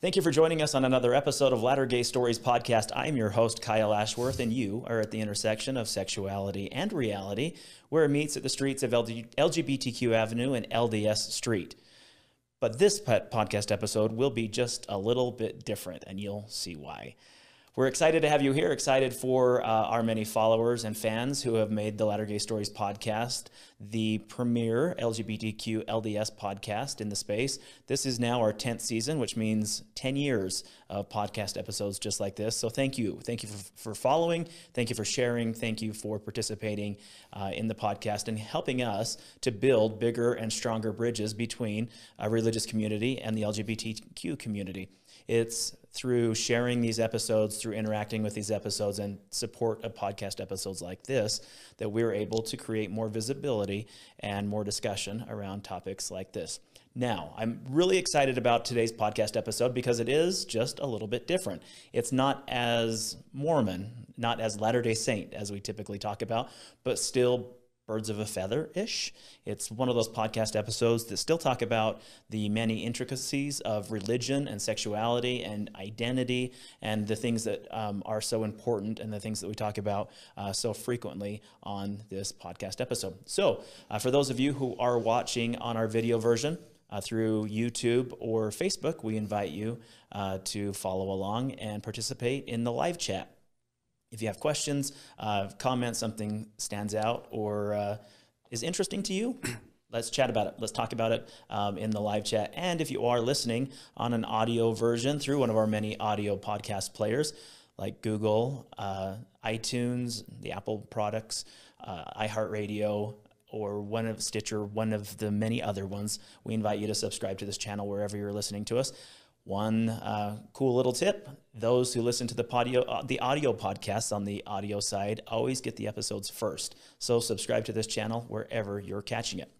Thank you for joining us on another episode of Latter Gay Stories podcast. I'm your host, Kyle Ashworth, and you are at the intersection of sexuality and reality, where it meets at the streets of LGBTQ Avenue and LDS Street. But this podcast episode will be just a little bit different, and you'll see why. We're excited to have you here, excited for uh, our many followers and fans who have made the Latter Gay Stories podcast the premier LGBTQ LDS podcast in the space. This is now our 10th season, which means 10 years of podcast episodes just like this. So thank you. Thank you for, for following. Thank you for sharing. Thank you for participating uh, in the podcast and helping us to build bigger and stronger bridges between a religious community and the LGBTQ community. It's through sharing these episodes, through interacting with these episodes, and support of podcast episodes like this, that we're able to create more visibility and more discussion around topics like this. Now, I'm really excited about today's podcast episode because it is just a little bit different. It's not as Mormon, not as Latter day Saint as we typically talk about, but still birds of a feather ish. It's one of those podcast episodes that still talk about the many intricacies of religion and sexuality and identity and the things that um, are so important and the things that we talk about uh, so frequently on this podcast episode. So, uh, for those of you who are watching on our video version, uh, through YouTube or Facebook, we invite you uh, to follow along and participate in the live chat. If you have questions, uh, comments, something stands out or uh, is interesting to you, let's chat about it. Let's talk about it um, in the live chat. And if you are listening on an audio version through one of our many audio podcast players like Google, uh, iTunes, the Apple products, uh, iHeartRadio, or one of Stitcher, one of the many other ones, we invite you to subscribe to this channel wherever you're listening to us. One uh, cool little tip: those who listen to the audio, uh, the audio podcasts on the audio side always get the episodes first. So subscribe to this channel wherever you're catching it.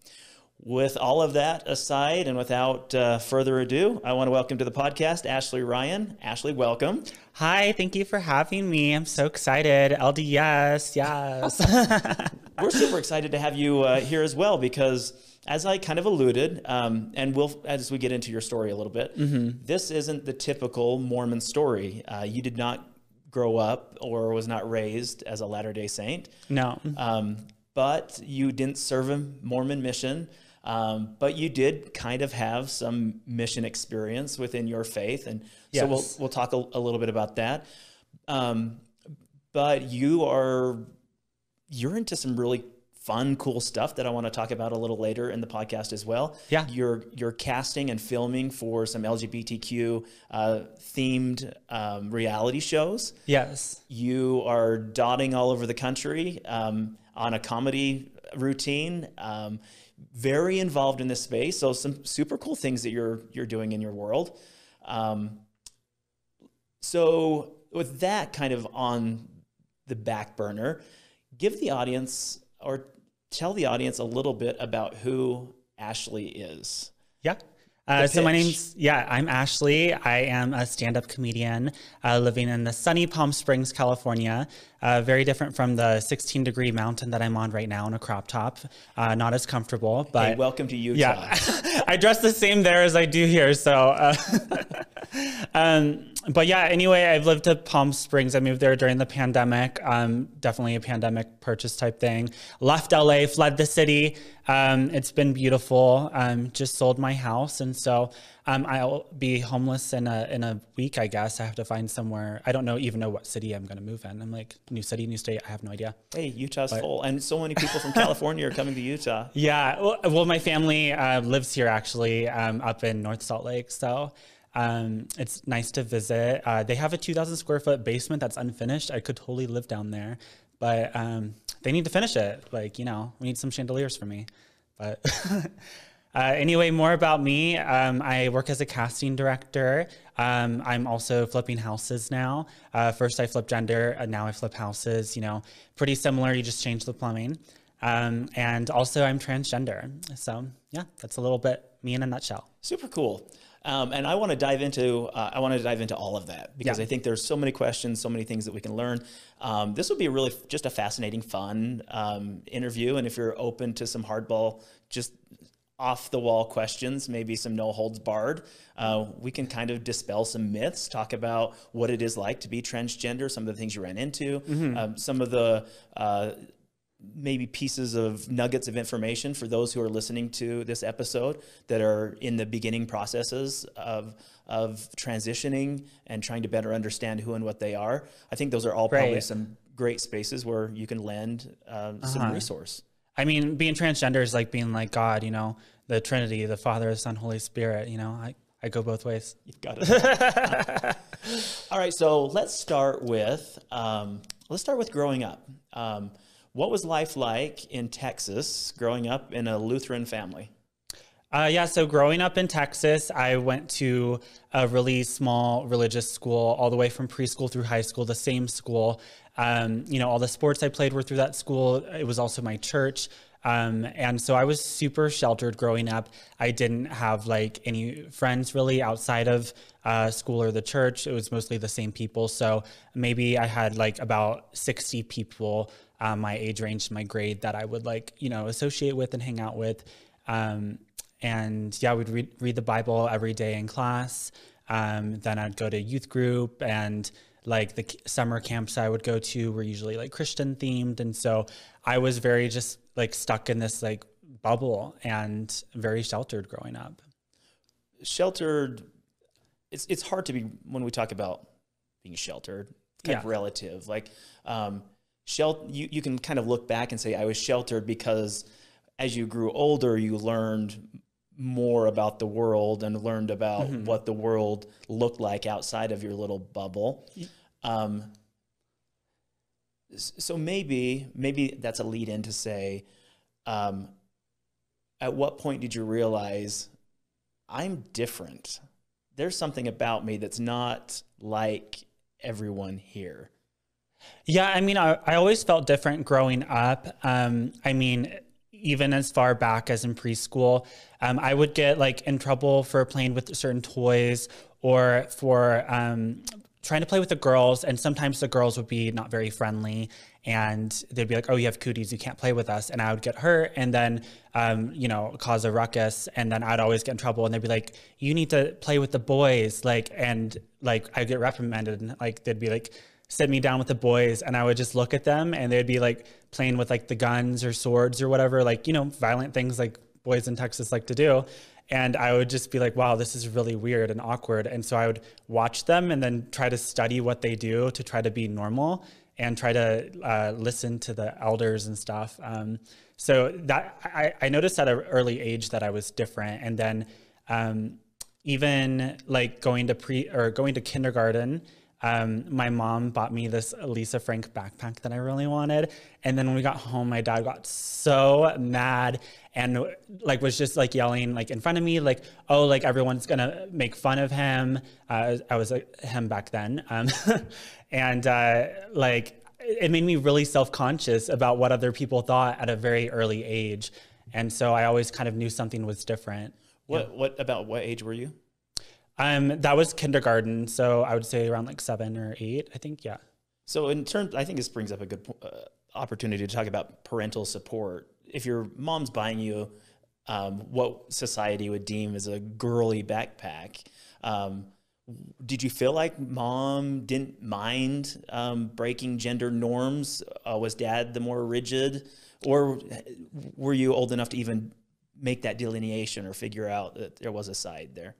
With all of that aside, and without uh, further ado, I want to welcome to the podcast Ashley Ryan. Ashley, welcome. Hi, thank you for having me. I'm so excited. LDS, yes. We're super excited to have you uh, here as well because as I kind of alluded, um, and we'll as we get into your story a little bit, mm-hmm. this isn't the typical Mormon story. Uh, you did not grow up or was not raised as a Latter Day Saint. No, um, but you didn't serve a Mormon mission. Um, but you did kind of have some mission experience within your faith, and yes. so we'll we'll talk a, a little bit about that. Um, but you are you're into some really fun, cool stuff that I want to talk about a little later in the podcast as well. Yeah, you're you're casting and filming for some LGBTQ uh, themed um, reality shows. Yes, you are dotting all over the country um, on a comedy routine. Um, very involved in this space, so some super cool things that you're you're doing in your world. Um, so with that kind of on the back burner, give the audience or tell the audience a little bit about who Ashley is. Yeah. Uh, so my name's yeah, I'm Ashley. I am a stand-up comedian uh, living in the sunny Palm Springs, California. Uh, very different from the 16 degree mountain that I'm on right now in a crop top. Uh, not as comfortable, but hey, welcome to Utah. Yeah, I dress the same there as I do here. So, uh, um, but yeah, anyway, I've lived to Palm Springs. I moved there during the pandemic. Um, definitely a pandemic purchase type thing. Left LA, fled the city. Um, it's been beautiful. Um, just sold my house, and so um, I'll be homeless in a in a week. I guess I have to find somewhere. I don't know even know what city I'm going to move in. I'm like new city, new state. I have no idea. Hey, Utah's but, full, and so many people from California are coming to Utah. Yeah, well, well my family uh, lives here actually, um, up in North Salt Lake, so. Um, it's nice to visit. Uh, they have a 2,000 square foot basement that's unfinished. I could totally live down there, but um, they need to finish it. Like, you know, we need some chandeliers for me. But uh, anyway, more about me. Um, I work as a casting director. Um, I'm also flipping houses now. Uh, first, I flipped gender, and now I flip houses. You know, pretty similar. You just change the plumbing. Um, and also, I'm transgender. So, yeah, that's a little bit me in a nutshell. Super cool. Um, and I want to dive into uh, I want to dive into all of that because yeah. I think there's so many questions, so many things that we can learn. Um, this would be really just a fascinating, fun um, interview. And if you're open to some hardball, just off the wall questions, maybe some no holds barred. Uh, we can kind of dispel some myths, talk about what it is like to be transgender, some of the things you ran into, um, some of the uh, maybe pieces of nuggets of information for those who are listening to this episode that are in the beginning processes of of transitioning and trying to better understand who and what they are. I think those are all probably some great spaces where you can lend uh, some resource. I mean, being transgender is like being like God, you know, the Trinity, the Father, the Son, Holy Spirit. You know, I, I go both ways. You've got it. All right, so let's start with um, let's start with growing up. Um, what was life like in Texas growing up in a Lutheran family? Uh, yeah, so growing up in Texas, I went to a really small religious school all the way from preschool through high school, the same school. Um, you know, all the sports I played were through that school. It was also my church. Um, and so I was super sheltered growing up. I didn't have like any friends really outside of uh, school or the church. It was mostly the same people. So maybe I had like about 60 people, uh, my age range, my grade that I would like, you know, associate with and hang out with. Um, and yeah, we'd read, read the Bible every day in class. Um, then I'd go to youth group and like the summer camps I would go to were usually like Christian themed. And so I was very just like stuck in this like bubble and very sheltered growing up. Sheltered. It's it's hard to be when we talk about being sheltered. Kind of Yeah. relative. Like um, shel- you you can kind of look back and say I was sheltered because as you grew older, you learned more about the world and learned about what the world looked like outside of your little bubble. Um, so maybe maybe that's a lead in to say, um, at what point did you realize I'm different? There's something about me that's not like everyone here. Yeah, I mean, I, I always felt different growing up. Um, I mean, even as far back as in preschool, um, I would get like in trouble for playing with certain toys or for um, trying to play with the girls. And sometimes the girls would be not very friendly and they'd be like, oh, you have cooties, you can't play with us. And I would get hurt and then, um, you know, cause a ruckus. And then I'd always get in trouble and they'd be like, you need to play with the boys. Like, and like I'd get reprimanded and like, they'd be like, sit me down with the boys and I would just look at them and they'd be like playing with like the guns or swords or whatever, like, you know, violent things like boys in Texas like to do. And I would just be like, wow, this is really weird and awkward. And so I would watch them and then try to study what they do to try to be normal and try to uh, listen to the elders and stuff. Um, so that I, I noticed at an early age that I was different. And then um, even like going to pre or going to kindergarten, um, my mom bought me this Lisa Frank backpack that I really wanted. And then when we got home, my dad got so mad and like was just like yelling like in front of me, like, oh, like everyone's gonna make fun of him. Uh, I was uh, him back then. Um, and uh, like it made me really self-conscious about what other people thought at a very early age. And so I always kind of knew something was different. What what about what age were you? Um, that was kindergarten, so I would say around like seven or eight. I think, yeah. So in terms, I think this brings up a good uh, opportunity to talk about parental support. If your mom's buying you um, what society would deem as a girly backpack, um, did you feel like mom didn't mind um, breaking gender norms? Uh, was dad the more rigid, or were you old enough to even make that delineation or figure out that there was a side there?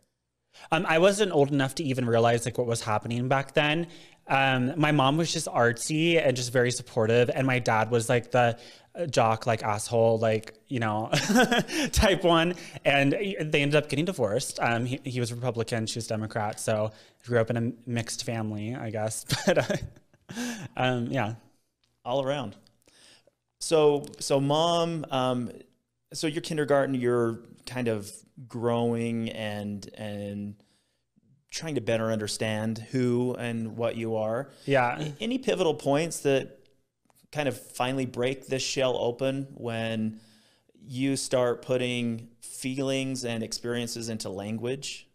Um, I wasn't old enough to even realize like what was happening back then. Um, my mom was just artsy and just very supportive, and my dad was like the uh, jock, like asshole, like you know, type one. And they ended up getting divorced. Um, he, he was Republican, she was Democrat, so grew up in a mixed family, I guess. But uh, um, yeah. all around. So, so mom, um, so your kindergarten, you're kind of growing and and trying to better understand who and what you are. Yeah. Any pivotal points that kind of finally break this shell open when you start putting feelings and experiences into language?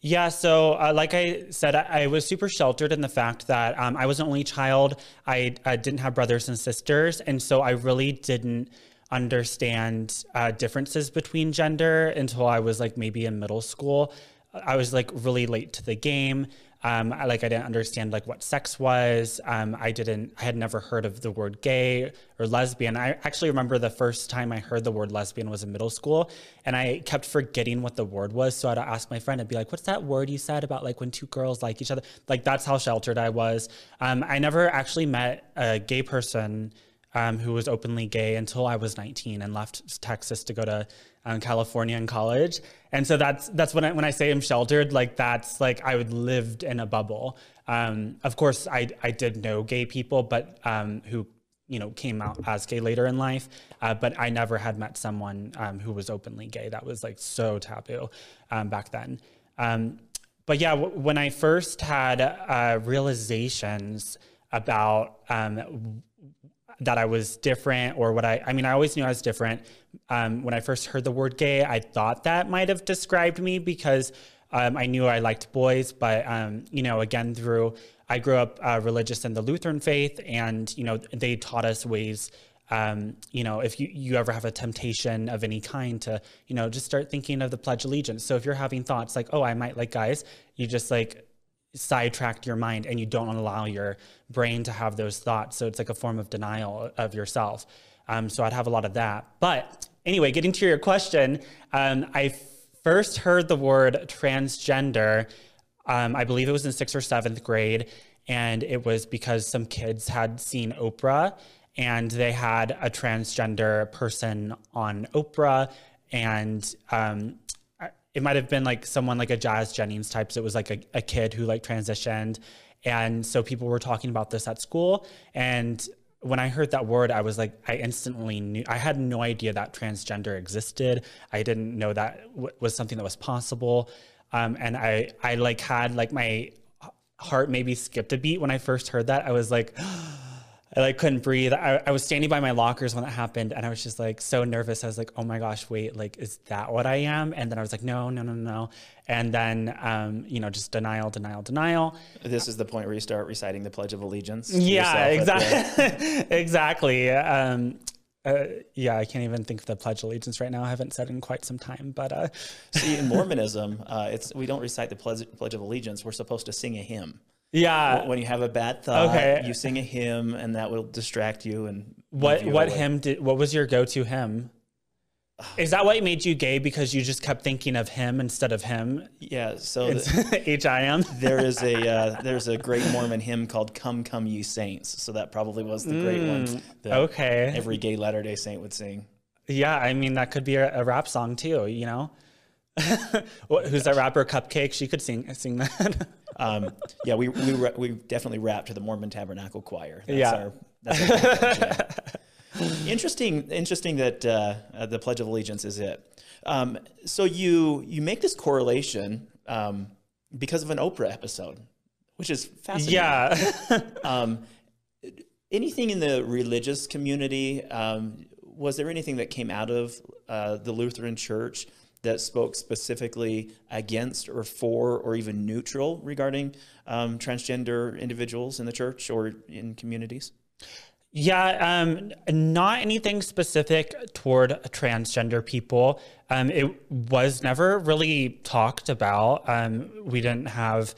Yeah, so uh, like I said, I, I was super sheltered in the fact that um, I was an only child. I, I didn't have brothers and sisters, and so I really didn't understand uh, differences between gender until I was like maybe in middle school. I was like really late to the game. Um, I, like I didn't understand like what sex was. Um, I didn't. I had never heard of the word gay or lesbian. I actually remember the first time I heard the word lesbian was in middle school, and I kept forgetting what the word was. So I'd ask my friend, I'd be like, "What's that word you said about like when two girls like each other?" Like that's how sheltered I was. Um, I never actually met a gay person um, who was openly gay until I was 19 and left Texas to go to um, California in college. And so that's that's when I when I say I'm sheltered, like that's like I would lived in a bubble. Um, of course, I I did know gay people, but um, who you know came out as gay later in life. Uh, but I never had met someone um, who was openly gay. That was like so taboo um, back then. But yeah, w- when I first had uh, realizations about that I was different or what I, I mean, I always knew I was different. Um, when I first heard the word gay, I thought that might have described me because um, I knew I liked boys. But, um, you know, again, through, I grew up uh, religious in the Lutheran faith and, you know, they taught us ways um, you know, if you, you ever have a temptation of any kind to, you know, just start thinking of the Pledge Allegiance. So if you're having thoughts like, oh, I might like guys, you just like sidetracked your mind and you don't allow your brain to have those thoughts. So it's like a form of denial of yourself. Um, so I'd have a lot of that. But anyway, getting to your question, um, I first heard the word transgender, um, I believe it was in sixth or seventh grade. And it was because some kids had seen Oprah and they had a transgender person on Oprah. And um, it might have been like someone like a Jazz Jennings type. So it was like a, a kid who like transitioned. And so people were talking about this at school. And when I heard that word, I was like, I instantly knew, I had no idea that transgender existed. I didn't know that w- was something that was possible. Um, and I, I like had like my heart maybe skipped a beat when I first heard that. I was like, I like couldn't breathe. I, I was standing by my lockers when that happened, and I was just like so nervous. I was like, "Oh my gosh, wait! Like, is that what I am?" And then I was like, "No, no, no, no." And then, um, you know, just denial, denial, denial. This is the point where you start reciting the Pledge of Allegiance. Yeah, exactly, exactly. Um, uh, yeah, I can't even think of the Pledge of Allegiance right now. I haven't said in quite some time, but uh. see, in Mormonism, uh, it's we don't recite the Pledge, Pledge of Allegiance. We're supposed to sing a hymn. Yeah. When you have a bad thought, okay. you sing a hymn, and that will distract you. And what you what away. hymn did? What was your go to hymn? Is that what made you gay because you just kept thinking of him instead of him? Yeah. So H I M. There is a uh, there's a great Mormon hymn called "Come, Come, Ye Saints." So that probably was the great mm, one. okay. Every gay Latter Day Saint would sing. Yeah, I mean that could be a, a rap song too. You know. Who's that rapper? CupcakKe. She could sing sing that. Um, yeah, we we we definitely rap to the Mormon Tabernacle Choir. That's yeah. Our, that's our interesting. Interesting that uh, uh, the Pledge of Allegiance is it. Um, so you you make this correlation um, because of an Oprah episode, which is fascinating. Yeah. um, anything in the religious community? Um, was there anything that came out of uh, the Lutheran Church that spoke specifically against or for or even neutral regarding um, transgender individuals in the church or in communities? Yeah, um, not anything specific toward transgender people. Um, it was never really talked about. Um, we didn't have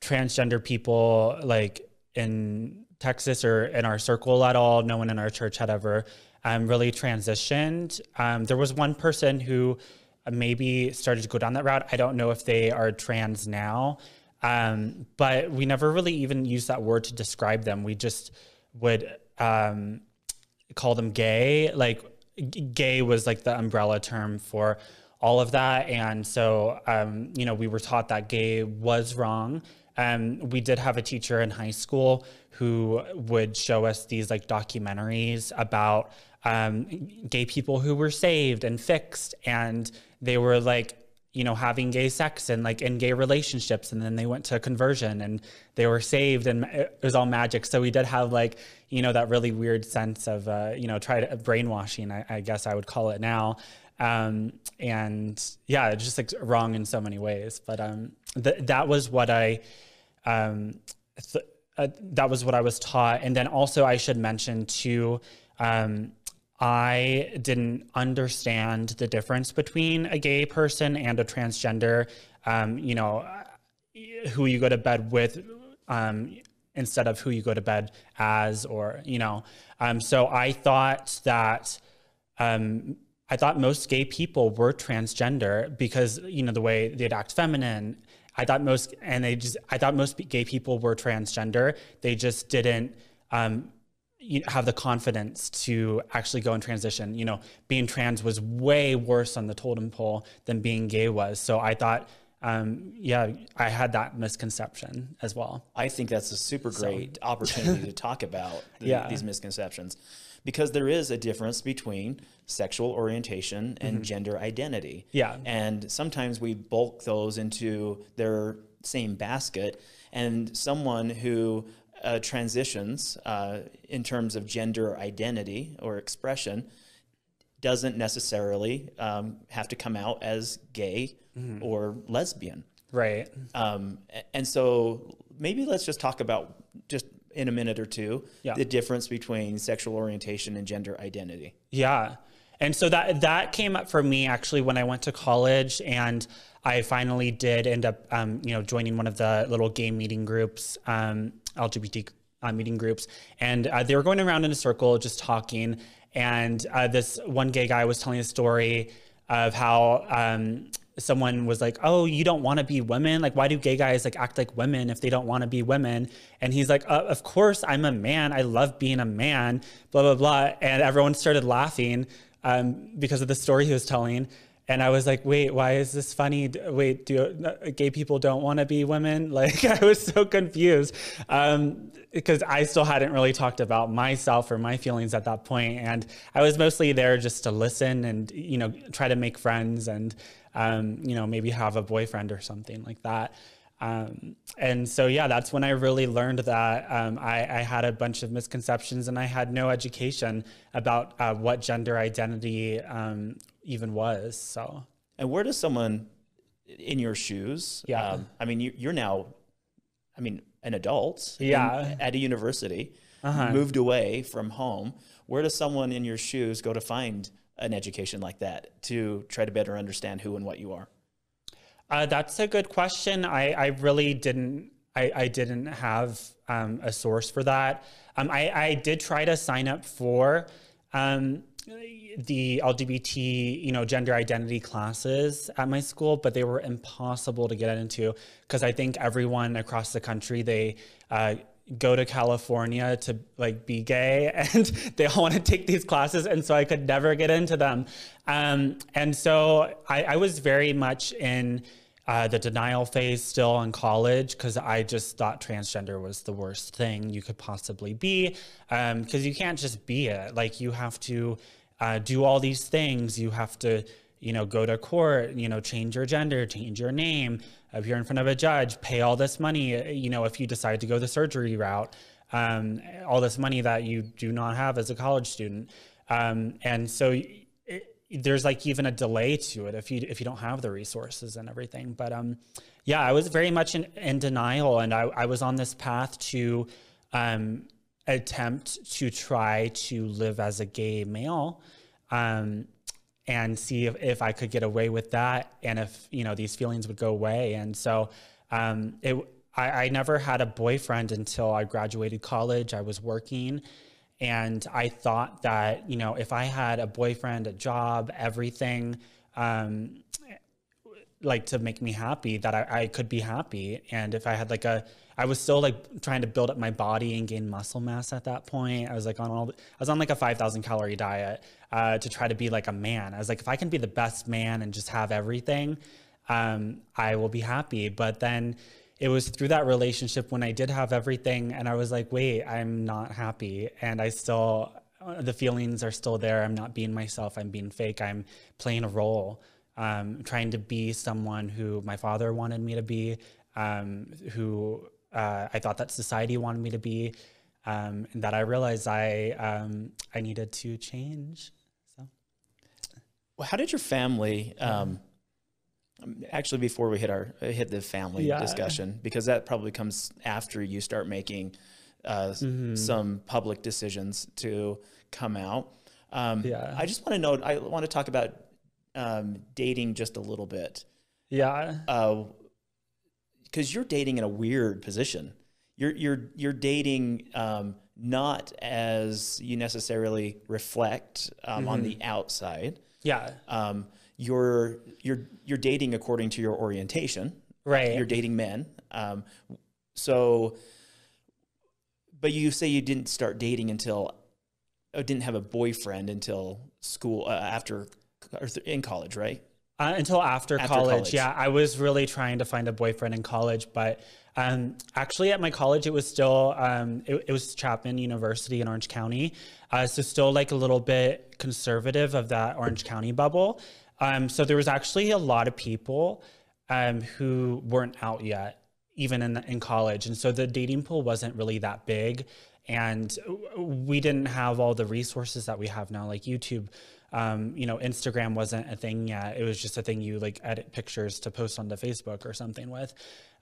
transgender people like in Texas or in our circle at all. No one in our church had ever um, really transitioned. Um, there was one person who maybe started to go down that route. I don't know if they are trans now, um, but we never really even used that word to describe them. We just would um, call them gay. Like gay was like the umbrella term for all of that, and so um, you know we were taught that gay was wrong. Um, we did have a teacher in high school who would show us these like documentaries about um, gay people who were saved and fixed, and they were like, you know, having gay sex and like in gay relationships, and then they went to conversion and they were saved, and it was all magic. So we did have like, you know, that really weird sense of, uh, you know, try to brainwashing. I, I guess I would call it now. Um, and yeah, just like wrong in so many ways. But um, th- that was what I, um, th- uh, that was what I was taught. And then also I should mention too, um, I didn't understand the difference between a gay person and a transgender. Um, you know, who you go to bed with um, instead of who you go to bed as, or you know. Um, so I thought that. Um, I thought most gay people were transgender because you know the way they'd act feminine. I thought most, and they just, I thought most gay people were transgender. They just didn't um, you have the confidence to actually go and transition. You know, being trans was way worse on the totem pole than being gay was. So I thought, um, yeah, I had that misconception as well. I think that's a super great so. opportunity to talk about the, yeah. these misconceptions because there is a difference between sexual orientation and mm-hmm. gender identity. Yeah. And sometimes we bulk those into their same basket. And someone who uh, transitions uh, in terms of gender identity or expression doesn't necessarily um, have to come out as gay mm-hmm. or lesbian. Right. Um, and so maybe let's just talk about just in a minute or two yeah. the difference between sexual orientation and gender identity. Yeah. And so that that came up for me actually when I went to college and I finally did end up um, you know joining one of the little gay meeting groups um, LGBT uh, meeting groups and uh, they were going around in a circle just talking and uh, this one gay guy was telling a story of how um, someone was like, "Oh, you don't want to be women? Like, why do gay guys like act like women if they don't want to be women?" And he's like, uh, "Of course, I'm a man. I love being a man." Blah blah blah. And everyone started laughing um, because of the story he was telling. And I was like, "Wait, why is this funny? Wait, do gay people don't want to be women?" Like, I was so confused. Um, because I still hadn't really talked about myself or my feelings at that point, and I was mostly there just to listen and you know try to make friends and um, you know, maybe have a boyfriend or something like that. Um, and so, yeah, that's when I really learned that um, I, I, had a bunch of misconceptions and I had no education about uh, what gender identity um, even was. So, and where does someone in your shoes? Yeah, um, I mean, you, are now, I mean, an adult. Yeah, in, at a university, uh-huh. moved away from home. Where does someone in your shoes go to find an education like that to try to better understand who and what you are? Uh, that's a good question. I, I really didn't. I, I didn't have um, a source for that. Um, I, I did try to sign up for um, the LGBT, you know, gender identity classes at my school, but they were impossible to get into because I think everyone across the country they uh, go to California to like be gay and they all want to take these classes. And so I could never get into them. Um, and so I, I, was very much in uh, the denial phase still in college because I just thought transgender was the worst thing you could possibly be. Because um, you can't just be it. Like you have to uh, do all these things. You have to, you know, go to court, you know, change your gender, change your name, appear in front of a judge, pay all this money, you know, if you decide to go the surgery route, um, all this money that you do not have as a college student. Um, and so there's like even a delay to it if you if you don't have the resources and everything. But um, yeah, I was very much in, in denial, and I, I was on this path to um, attempt to try to live as a gay male. Um, and see if, if I could get away with that and if, you know, these feelings would go away. And so um, it, I, I never had a boyfriend until I graduated college. I was working and I thought that, you know, if I had a boyfriend, a job, everything, um, like to make me happy, that I, I could be happy. And if I had like a, I was still like trying to build up my body and gain muscle mass at that point. I was like on all, I was on like a 5,000 calorie diet uh, to try to be like a man. I was like, if I can be the best man and just have everything, um, I will be happy. But then it was through that relationship when I did have everything, and I was like, wait, I'm not happy, and I still, uh, the feelings are still there. I'm not being myself. I'm being fake. I'm playing a role. Um, trying to be someone who my father wanted me to be, um, who uh, I thought that society wanted me to be, um, and that I realized I um, I needed to change. So, well, how did your family? Um, actually, before we hit our hit the family yeah. discussion, because that probably comes after you start making uh, mm-hmm. some public decisions to come out. Um, Yeah. I just want to know. I want to talk about um, dating just a little bit Yeah. because you're dating in a weird position. You're you're you're dating um, not as you necessarily reflect um, on the outside. Yeah. You're you're you're dating according to your orientation. Right. You're dating men. Um, so, but you say you didn't start dating until, or didn't have a boyfriend until school uh, after or in college, right? Uh, until after, After college. college. Yeah, I was really trying to find a boyfriend in college, but um, actually at my college, it was still um, it, it was Chapman University in Orange County, uh, so still like a little bit conservative of that Orange County bubble. Um, so there was actually a lot of people um, who weren't out yet, even in in college, and so the dating pool wasn't really that big, and we didn't have all the resources that we have now, like YouTube um, you know, Instagram wasn't a thing yet. It was just a thing you like edit pictures to post onto Facebook or something with.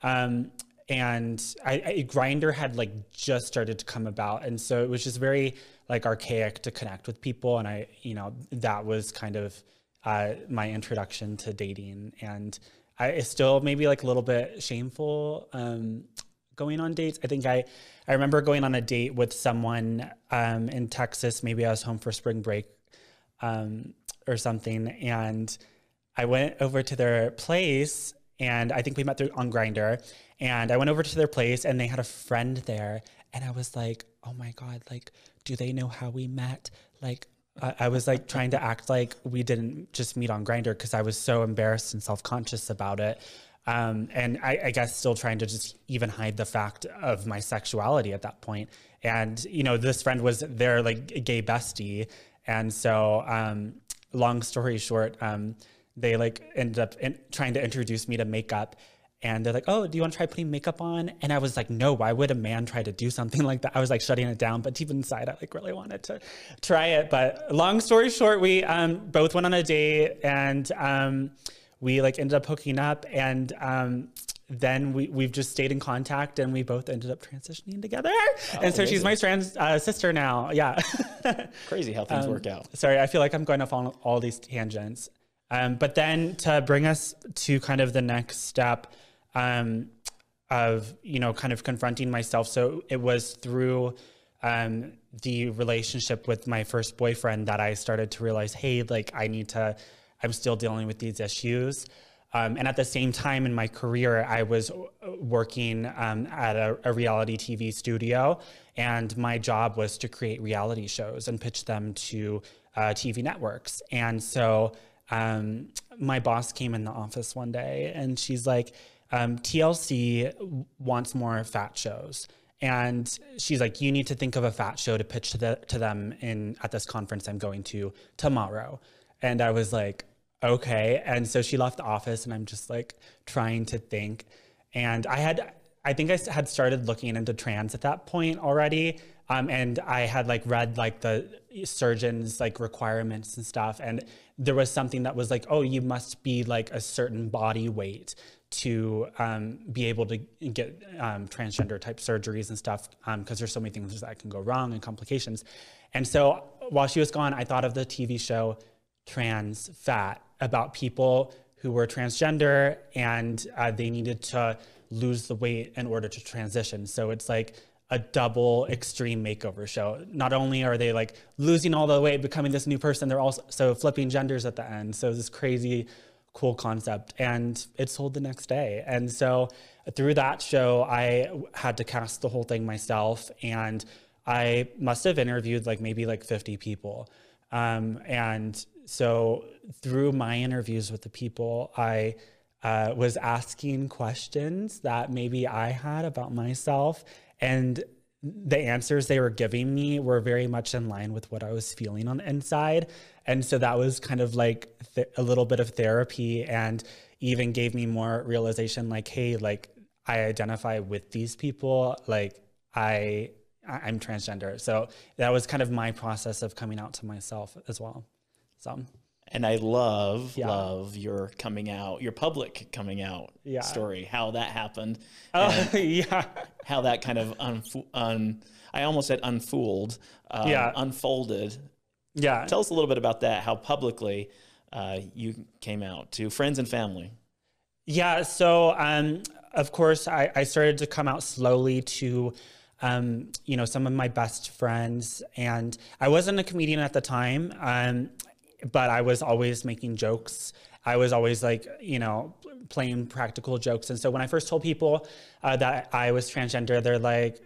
Um, and I, I Grindr had like just started to come about, and so it was just very like archaic to connect with people. And I, you know, that was kind of uh, my introduction to dating, and I it's still maybe like a little bit shameful um, going on dates. I think I I remember going on a date with someone um, in Texas. Maybe I was home for spring break um, or something. And I went over to their place, and I think we met through on Grindr. And I went over to their place, and they had a friend there, and I was like, "Oh my god! Like, do they know how we met? Like." I I was like trying to act like we didn't just meet on Grindr because I was so embarrassed and self conscious about it, um, and I, I guess still trying to just even hide the fact of my sexuality at that point. And you know, this friend was their like gay bestie, and so, um, long story short, um, they like ended up in, trying to introduce me to makeup. And they're like, "Oh, do you want to try putting makeup on?" And I was like, "No, why would a man try to do something like that?" I was like shutting it down, but deep inside, I like really wanted to try it. But long story short, we um, both went on a date, and um, we like ended up hooking up, and um, then we we've just stayed in contact, and we both ended up transitioning together. and so she's my trans uh, sister now. Yeah. Crazy how things work out. Sorry, I feel like I'm going off on all these tangents. Um, but then to bring us to kind of the next step um, of, you know, kind of confronting myself. So it was through um, the relationship with my first boyfriend that I started to realize, hey, like I need to, I'm still dealing with these issues. Um, and at the same time in my career, I was working um, at a, a reality TV studio, and my job was to create reality shows and pitch them to uh, TV networks. And so um, my boss came in the office one day, and she's like, um, "TLC wants more fat shows." And she's like, "You need to think of a fat show to pitch to, the, to them in at this conference I'm going to tomorrow." And I was like, okay. And so she left the office, and I'm just like trying to think. And I had, I think I had started looking into trans at that point already. Um, and I had like read like the surgeon's like requirements and stuff. And there was something that was like, oh, you must be like a certain body weight to um, be able to get um, transgender type surgeries and stuff because there's so many things that can go wrong and complications. And so while she was gone, I thought of the TV show Trans Fat about people who were transgender and uh, they needed to lose the weight in order to transition. So it's like a double extreme makeover show. Not only are they like losing all the weight, becoming this new person, they're also so flipping genders at the end. So this crazy cool concept and it sold the next day. And so through that show, I had to cast the whole thing myself and I must have interviewed like maybe like 50 people. Um, and so through my interviews with the people, I uh, was asking questions that maybe I had about myself. And the answers they were giving me were very much in line with what I was feeling on the inside. And so that was kind of like th- a little bit of therapy and even gave me more realization like, hey, like I identify with these people. Like I, I'm transgender. So that was kind of my process of coming out to myself as well. So And I love, Yeah. love your coming out, your public coming out Yeah. story, how that happened, Oh yeah, how that kind of unfo- un, I almost said unfooled, um, Yeah. unfolded Yeah. Tell us a little bit about that. How publicly uh, you came out to friends and family. Yeah. So, um, of course, I, I started to come out slowly to um, you know, some of my best friends. And I wasn't a comedian at the time, um, but I was always making jokes. I was always like, you know, playing practical jokes. And so when I first told people uh, that I was transgender, they're like,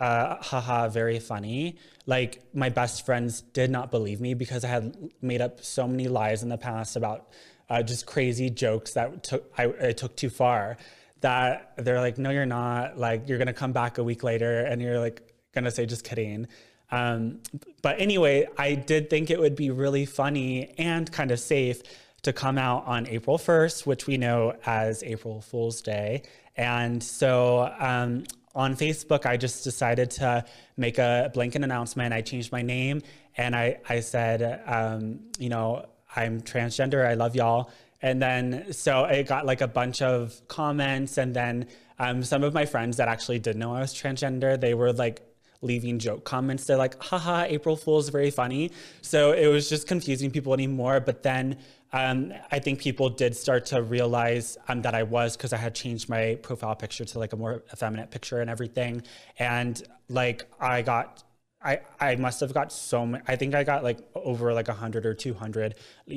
uh, haha, very funny. Like my best friends did not believe me because I had made up so many lies in the past about uh, just crazy jokes that took I, I took too far that they're like, no, you're not. Like, you're to come back a week later and you're like, to say, just kidding. Um, but anyway, I did think it would be really funny and kind of safe to come out on April 1st, which we know as April Fool's Day. And so um, on Facebook, I just decided to make a blanket announcement. I changed my name and I, I said, um, you know, I'm transgender. I love y'all. And then, so it got like a bunch of comments. And then um, some of my friends that actually did know I was transgender, they were like leaving joke comments. They're like, haha, April Fool's very funny. So it was just confusing people anymore. But then um, I think people did start to realize um, that I was because I had changed my profile picture to like a more effeminate picture and everything. And like I got I, I must have got so many, I think I got like over like a 100 or 200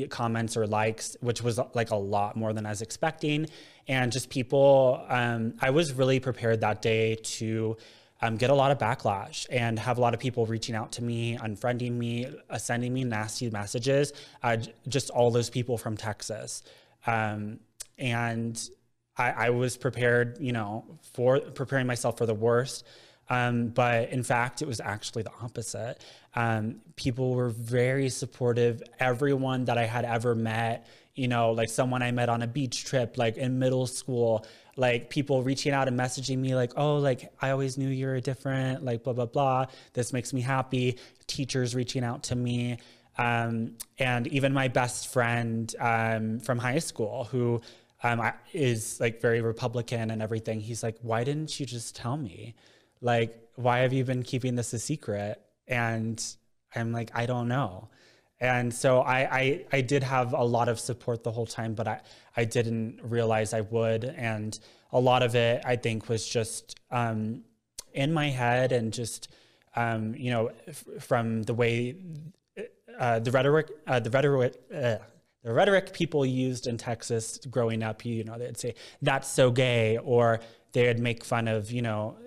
comments or likes, which was like a lot more than I was expecting. And just people, um, I was really prepared that day to um, get a lot of backlash and have a lot of people reaching out to me, unfriending me, uh, sending me nasty messages, uh, just all those people from Texas. Um, and I, I was prepared, you know, for preparing myself for the worst. Um, but in fact, it was actually the opposite. Um, people were very supportive. Everyone that I had ever met, you know, like someone I met on a beach trip, like in middle school, like people reaching out and messaging me, like, oh, like I always knew you were different, like blah, blah, blah. This makes me happy. Teachers reaching out to me. Um, and even my best friend um, from high school who um, is like very Republican and everything, he's like, why didn't you just tell me? like, why have you been keeping this a secret? And I'm like, I don't know. And so I, I, I did have a lot of support the whole time, but I, I didn't realize I would. And a lot of it, I think, was just um, in my head and just, um, you know, f- from the way uh, the rhetoric, uh, the rhetoric, uh, the rhetoric people used in Texas growing up, you know, they'd say, that's so gay, or they'd make fun of, you know,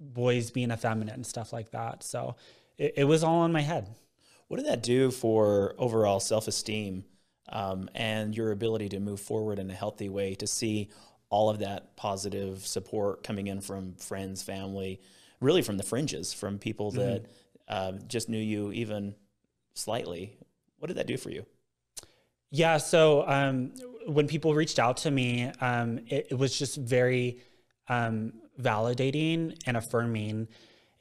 boys being effeminate and stuff like that. So it, it was all in my head. What did that do for overall self esteem um, and your ability to move forward in a healthy way to see all of that positive support coming in from friends, family, really from the fringes, from people mm-hmm. that uh, just knew you even slightly? What did that do for you? Yeah, so um, when people reached out to me, um, it, it, was just very um, validating and affirming.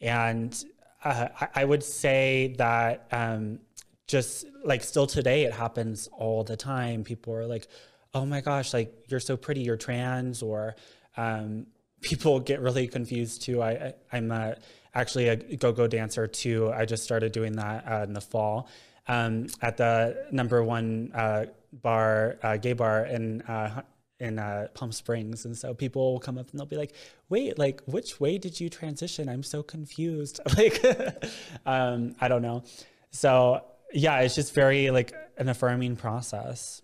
And uh, I, would say that um, just like still today, it happens all the time. People are like, oh my gosh, like you're so pretty, you're trans, or um, people get really confused too. I, I am a, actually a go-go dancer too. I just started doing that uh, in the fall um, at the number one uh, bar, uh, gay bar in uh, in uh, Palm Springs. And so people will come up and they'll be like, wait, like, which way did you transition? I'm so confused. like, um, I don't know. So yeah, it's just very like an affirming process.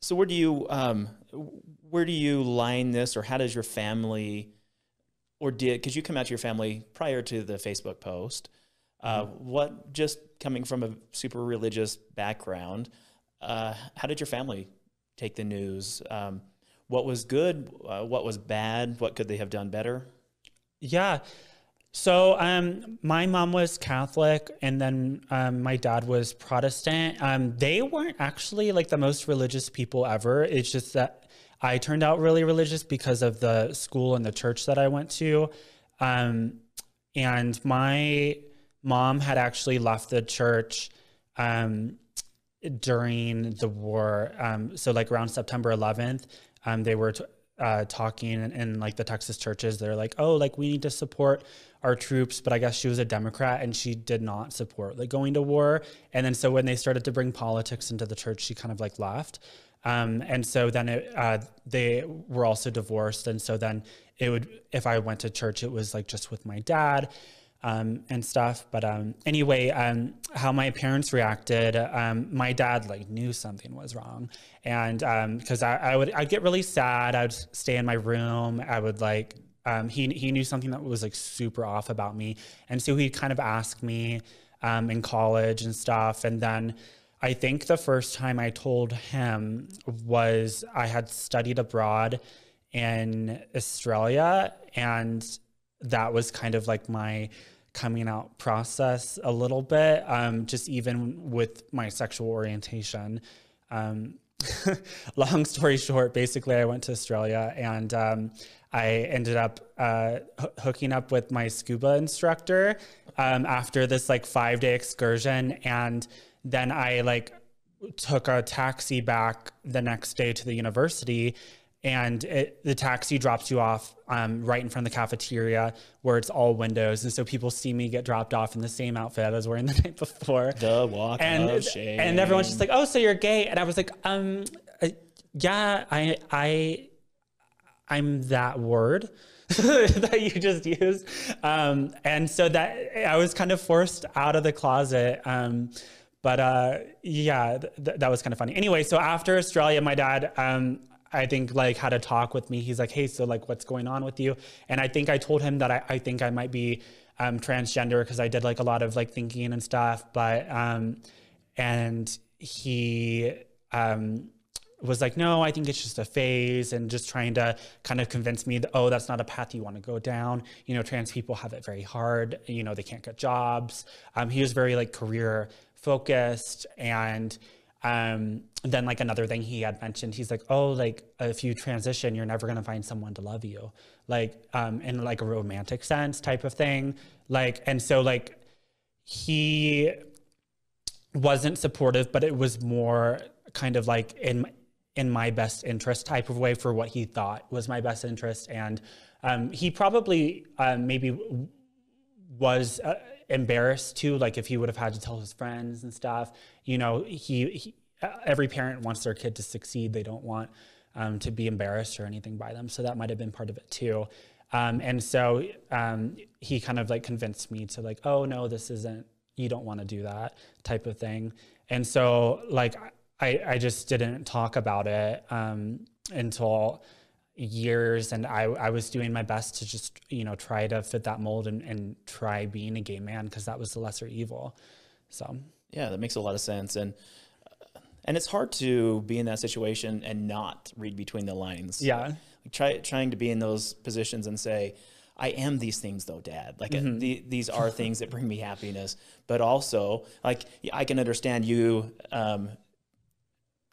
So where do you, um, where do you line this or how does your family or did, cause you come out to your family prior to the Facebook post, uh, mm-hmm. what just coming from a super religious background, uh, how did your family take the news. Um, what was good? Uh, what was bad? What could they have done better? Yeah. So um, my mom was Catholic, and then um, my dad was Protestant. Um, they weren't actually like the most religious people ever. It's just that I turned out really religious because of the school and the church that I went to. Um, and my mom had actually left the church um, during the war. Um, so like around September 11th, um, they were t- uh, talking in, in like the Texas churches. They're like, oh, like we need to support our troops, but I guess she was a Democrat and she did not support like going to war. And then so when they started to bring politics into the church, she kind of like left. Um, and so then it, uh, they were also divorced. And so then it would, if I went to church, it was like just with my dad um, and stuff. But um, anyway, um, how my parents reacted, um, my dad like knew something was wrong. And because um, I, I, would, I'd get really sad. I'd stay in my room. I would like, um, he, he knew something that was like super off about me. And so he kind of asked me in college and stuff. And then, I think the first time I told him was I had studied abroad in Australia, and that was kind of like my coming out process a little bit, um, just even with my sexual orientation. Um, long story short, basically, I went to Australia and um, I ended up uh, hooking up with my scuba instructor um, after this like five day excursion. And then I like took a taxi back the next day to the university and it, the taxi drops you off um, right in front of the cafeteria where it's all windows. And so people see me get dropped off in the same outfit i was wearing the night before. The walk and, of shame. and everyone's just like oh so you're gay. And i was like um uh, yeah i i i'm that word that you just used. Um, and so that i was kind of forced out of the closet um, but uh, yeah, th- that was kind of funny. Anyway, so after Australia, my dad, um, I think like had a talk with me. He's like, "Hey, so like, what's going on with you?" And I think I told him that I, I think I might be um, transgender because I did like a lot of like thinking and stuff. But um, and he um, was like, "No, I think it's just a phase," and just trying to kind of convince me that, "Oh, that's not a path you want to go down." You know, trans people have it very hard. You know, they can't get jobs. Um, he was very like career focused and um, then like another thing he had mentioned he's like oh like if you transition you're never going to find someone to love you. Like um, in like a romantic sense type of thing. Like and so like he wasn't supportive but it was more kind of like in in my best interest type of way for what he thought was my best interest. And um, he probably um, maybe was uh, embarrassed too like if he would have had to tell his friends and stuff. You know he, he every parent wants their kid to succeed. They don't want um, to be embarrassed or anything by them. So that might have been part of it too. Um, and so um, he kind of like convinced me to like oh no this isn't you don't want to do that type of thing. And so like i i just didn't talk about it um, until years. And I, I was doing my best to just you know try to fit that mold and, and try being a gay man because that was the lesser evil. So. Yeah that makes a lot of sense. And and it's hard to be in that situation and not read between the lines yeah like try trying to be in those positions and say I am these things though, dad. Like mm-hmm. the, these are things that bring me happiness, but also like I can understand you um,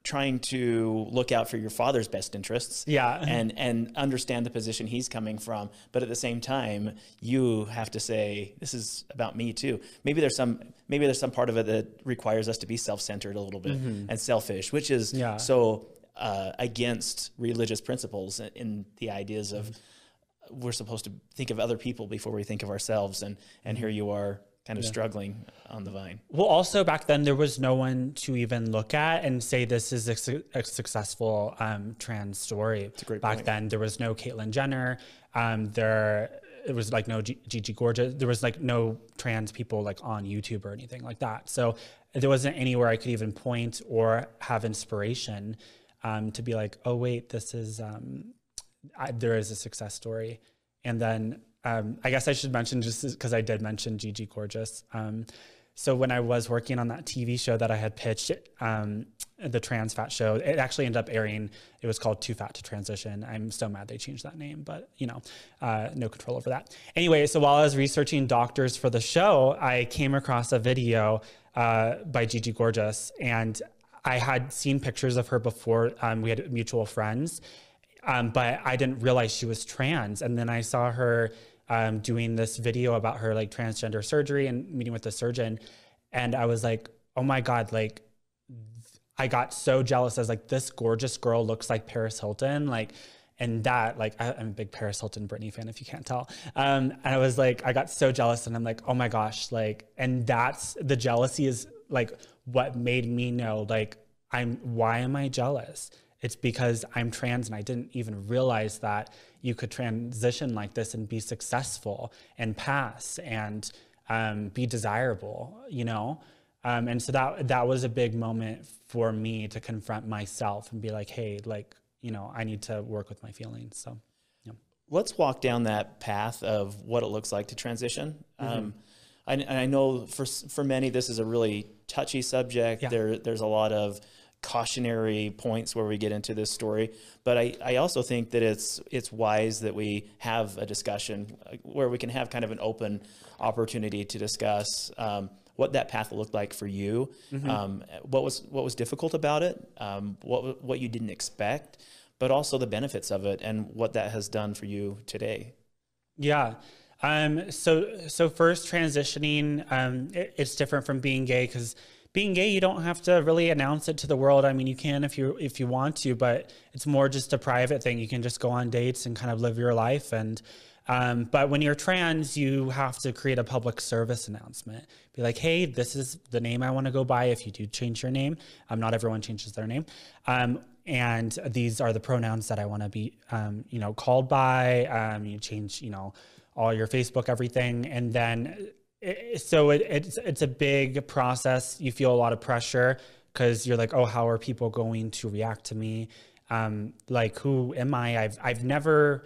trying to look out for your father's best interests yeah and and understand the position he's coming from but at the same time you have to say this is about me too maybe there's some maybe there's some part of it that requires us to be self-centered a little bit mm-hmm. and selfish which is yeah. so uh, against religious principles in the ideas of mm-hmm. we're supposed to think of other people before we think of ourselves and and here you are kind of yeah. struggling on the vine. Well, also back then there was no one to even look at and say this is a, su- a successful um, trans story. back point. then there was no Caitlyn Jenner. Um, there it was like no G- Gigi Gorgeous. There was like no trans people like on YouTube or anything like that. So there wasn't anywhere I could even point or have inspiration um, to be like, oh wait, this is um, I, there is a success story. And then um, I guess I should mention just because I did mention Gigi Gorgeous. Um, so when I was working on that TV show that I had pitched, um, the Trans Fat Show, it actually ended up airing. It was called Too Fat to Transition. I'm so mad they changed that name, but you know, uh, no control over that. Anyway, so while I was researching doctors for the show, I came across a video uh, by Gigi Gorgeous, and I had seen pictures of her before. Um, we had mutual friends, um, but I didn't realize she was trans. And then I saw her um, doing this video about her like transgender surgery and meeting with the surgeon. And I was like, oh my God, like I got so jealous. I was like, this gorgeous girl looks like Paris Hilton. Like, and that like I, am a big Paris Hilton Britney fan if you can't tell. Um, and I was like I got so jealous and I'm like oh my gosh like and that's the jealousy is like what made me know like I'm why am I jealous? It's because I'm trans and I didn't even realize that you could transition like this and be successful and pass and um, be desirable, you know? Um, and so that that was a big moment for me to confront myself and be like, hey, like you know, I need to work with my feelings. So, yeah. Let's walk down that path of what it looks like to transition. Mm-hmm. Um, I, I, know for for many this is a really touchy subject. Yeah. There there's a lot of cautionary points where we get into this story, but I, I also think that it's it's wise that we have a discussion where we can have kind of an open opportunity to discuss. Um, what that path looked like for you, mm-hmm. um, what was what was difficult about it, um, what what you didn't expect, but also the benefits of it and what that has done for you today. Yeah. Um, so so first transitioning, um, it, it's different from being gay because being gay, you don't have to really announce it to the world. I mean, you can if you if you want to, but it's more just a private thing. You can just go on dates and kind of live your life. And um, but when you're trans, you have to create a public service announcement. Be like, hey, this is the name I want to go by. If you do change your name, um, not everyone changes their name. Um, and these are the pronouns that I want to be, um, you know, called by. Um, you change, you know, all your Facebook, everything, and then it, so it, it's it's a big process. You feel a lot of pressure because you're like, oh, how are people going to react to me? Um, like, who am I? I've I've never.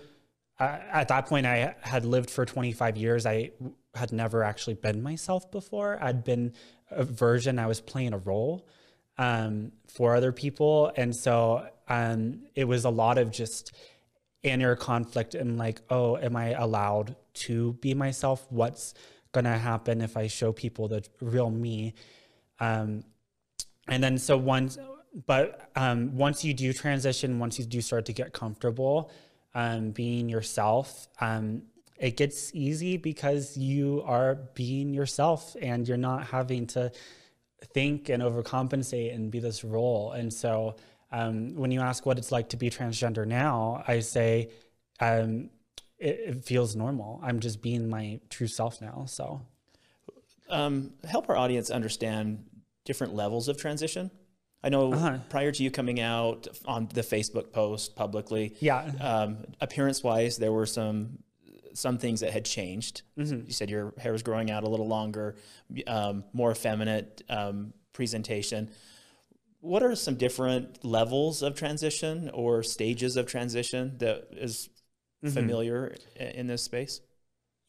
Uh, at that point, I had lived for 25 years. I had never actually been myself before. I'd been a version. I was playing a role um, for other people. And so um, it was a lot of just inner conflict and like, oh, am I allowed to be myself? What's going to happen if I show people the real me? Um, and then so once, but um, once you do transition, once you do start to get comfortable um, being yourself, um, it gets easy because you are being yourself and you're not having to think and overcompensate and be this role. And so um, when you ask what it's like to be transgender now, I say um, it, it, feels normal. I'm just being my true self now. So um, help our audience understand different levels of transition. I know uh-huh. prior to you coming out on the Facebook post publicly, yeah, um, appearance wise, there were some some things that had changed. Mm-hmm. You said your hair was growing out a little longer, um, more effeminate um, presentation. What are some different levels of transition or stages of transition that is mm-hmm. familiar in this space?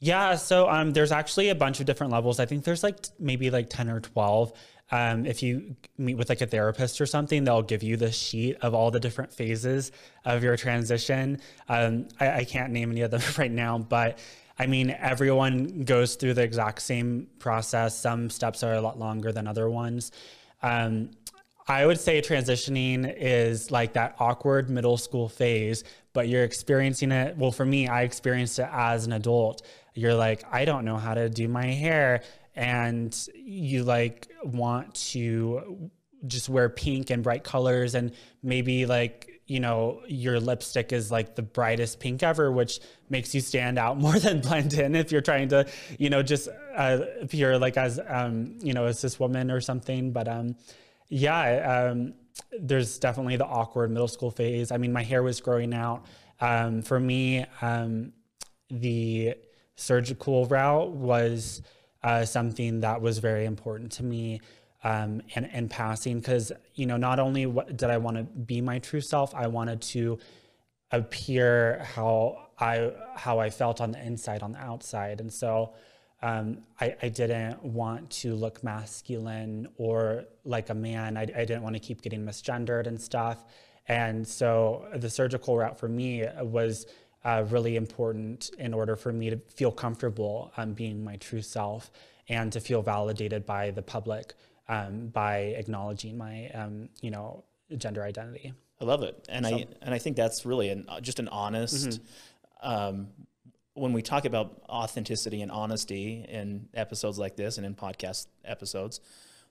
Yeah, so um, there's actually a bunch of different levels. I think there's like maybe like 10 or 12. Um, if you meet with like a therapist or something, they'll give you the sheet of all the different phases of your transition. Um, I, I, can't name any of them right now, but I mean, everyone goes through the exact same process. Some steps are a lot longer than other ones. Um, I would say transitioning is like that awkward middle school phase, but you're experiencing it. Well, for me, I experienced it as an adult. You're like, I don't know how to do my hair. And you like want to just wear pink and bright colors and maybe like you know your lipstick is like the brightest pink ever which makes you stand out more than blend in if you're trying to you know just uh, appear like as um you know as this woman or something but um yeah, um, there's definitely the awkward middle school phase. I mean, my hair was growing out. Um, for me, um, the surgical route was uh, something that was very important to me um, and, and passing because, you know, not only did I want to be my true self, I wanted to appear how I, how I felt on the inside, on the outside. And so, um, I, I, didn't want to look masculine or like a man. I, I, didn't want to keep getting misgendered and stuff. And so the surgical route for me was uh, really important in order for me to feel comfortable um, being my true self and to feel validated by the public um, by acknowledging my, um, you know, gender identity. I love it, and so, I and I think that's really an, just an honest mm-hmm um, when we talk about authenticity and honesty in episodes like this and in podcast episodes,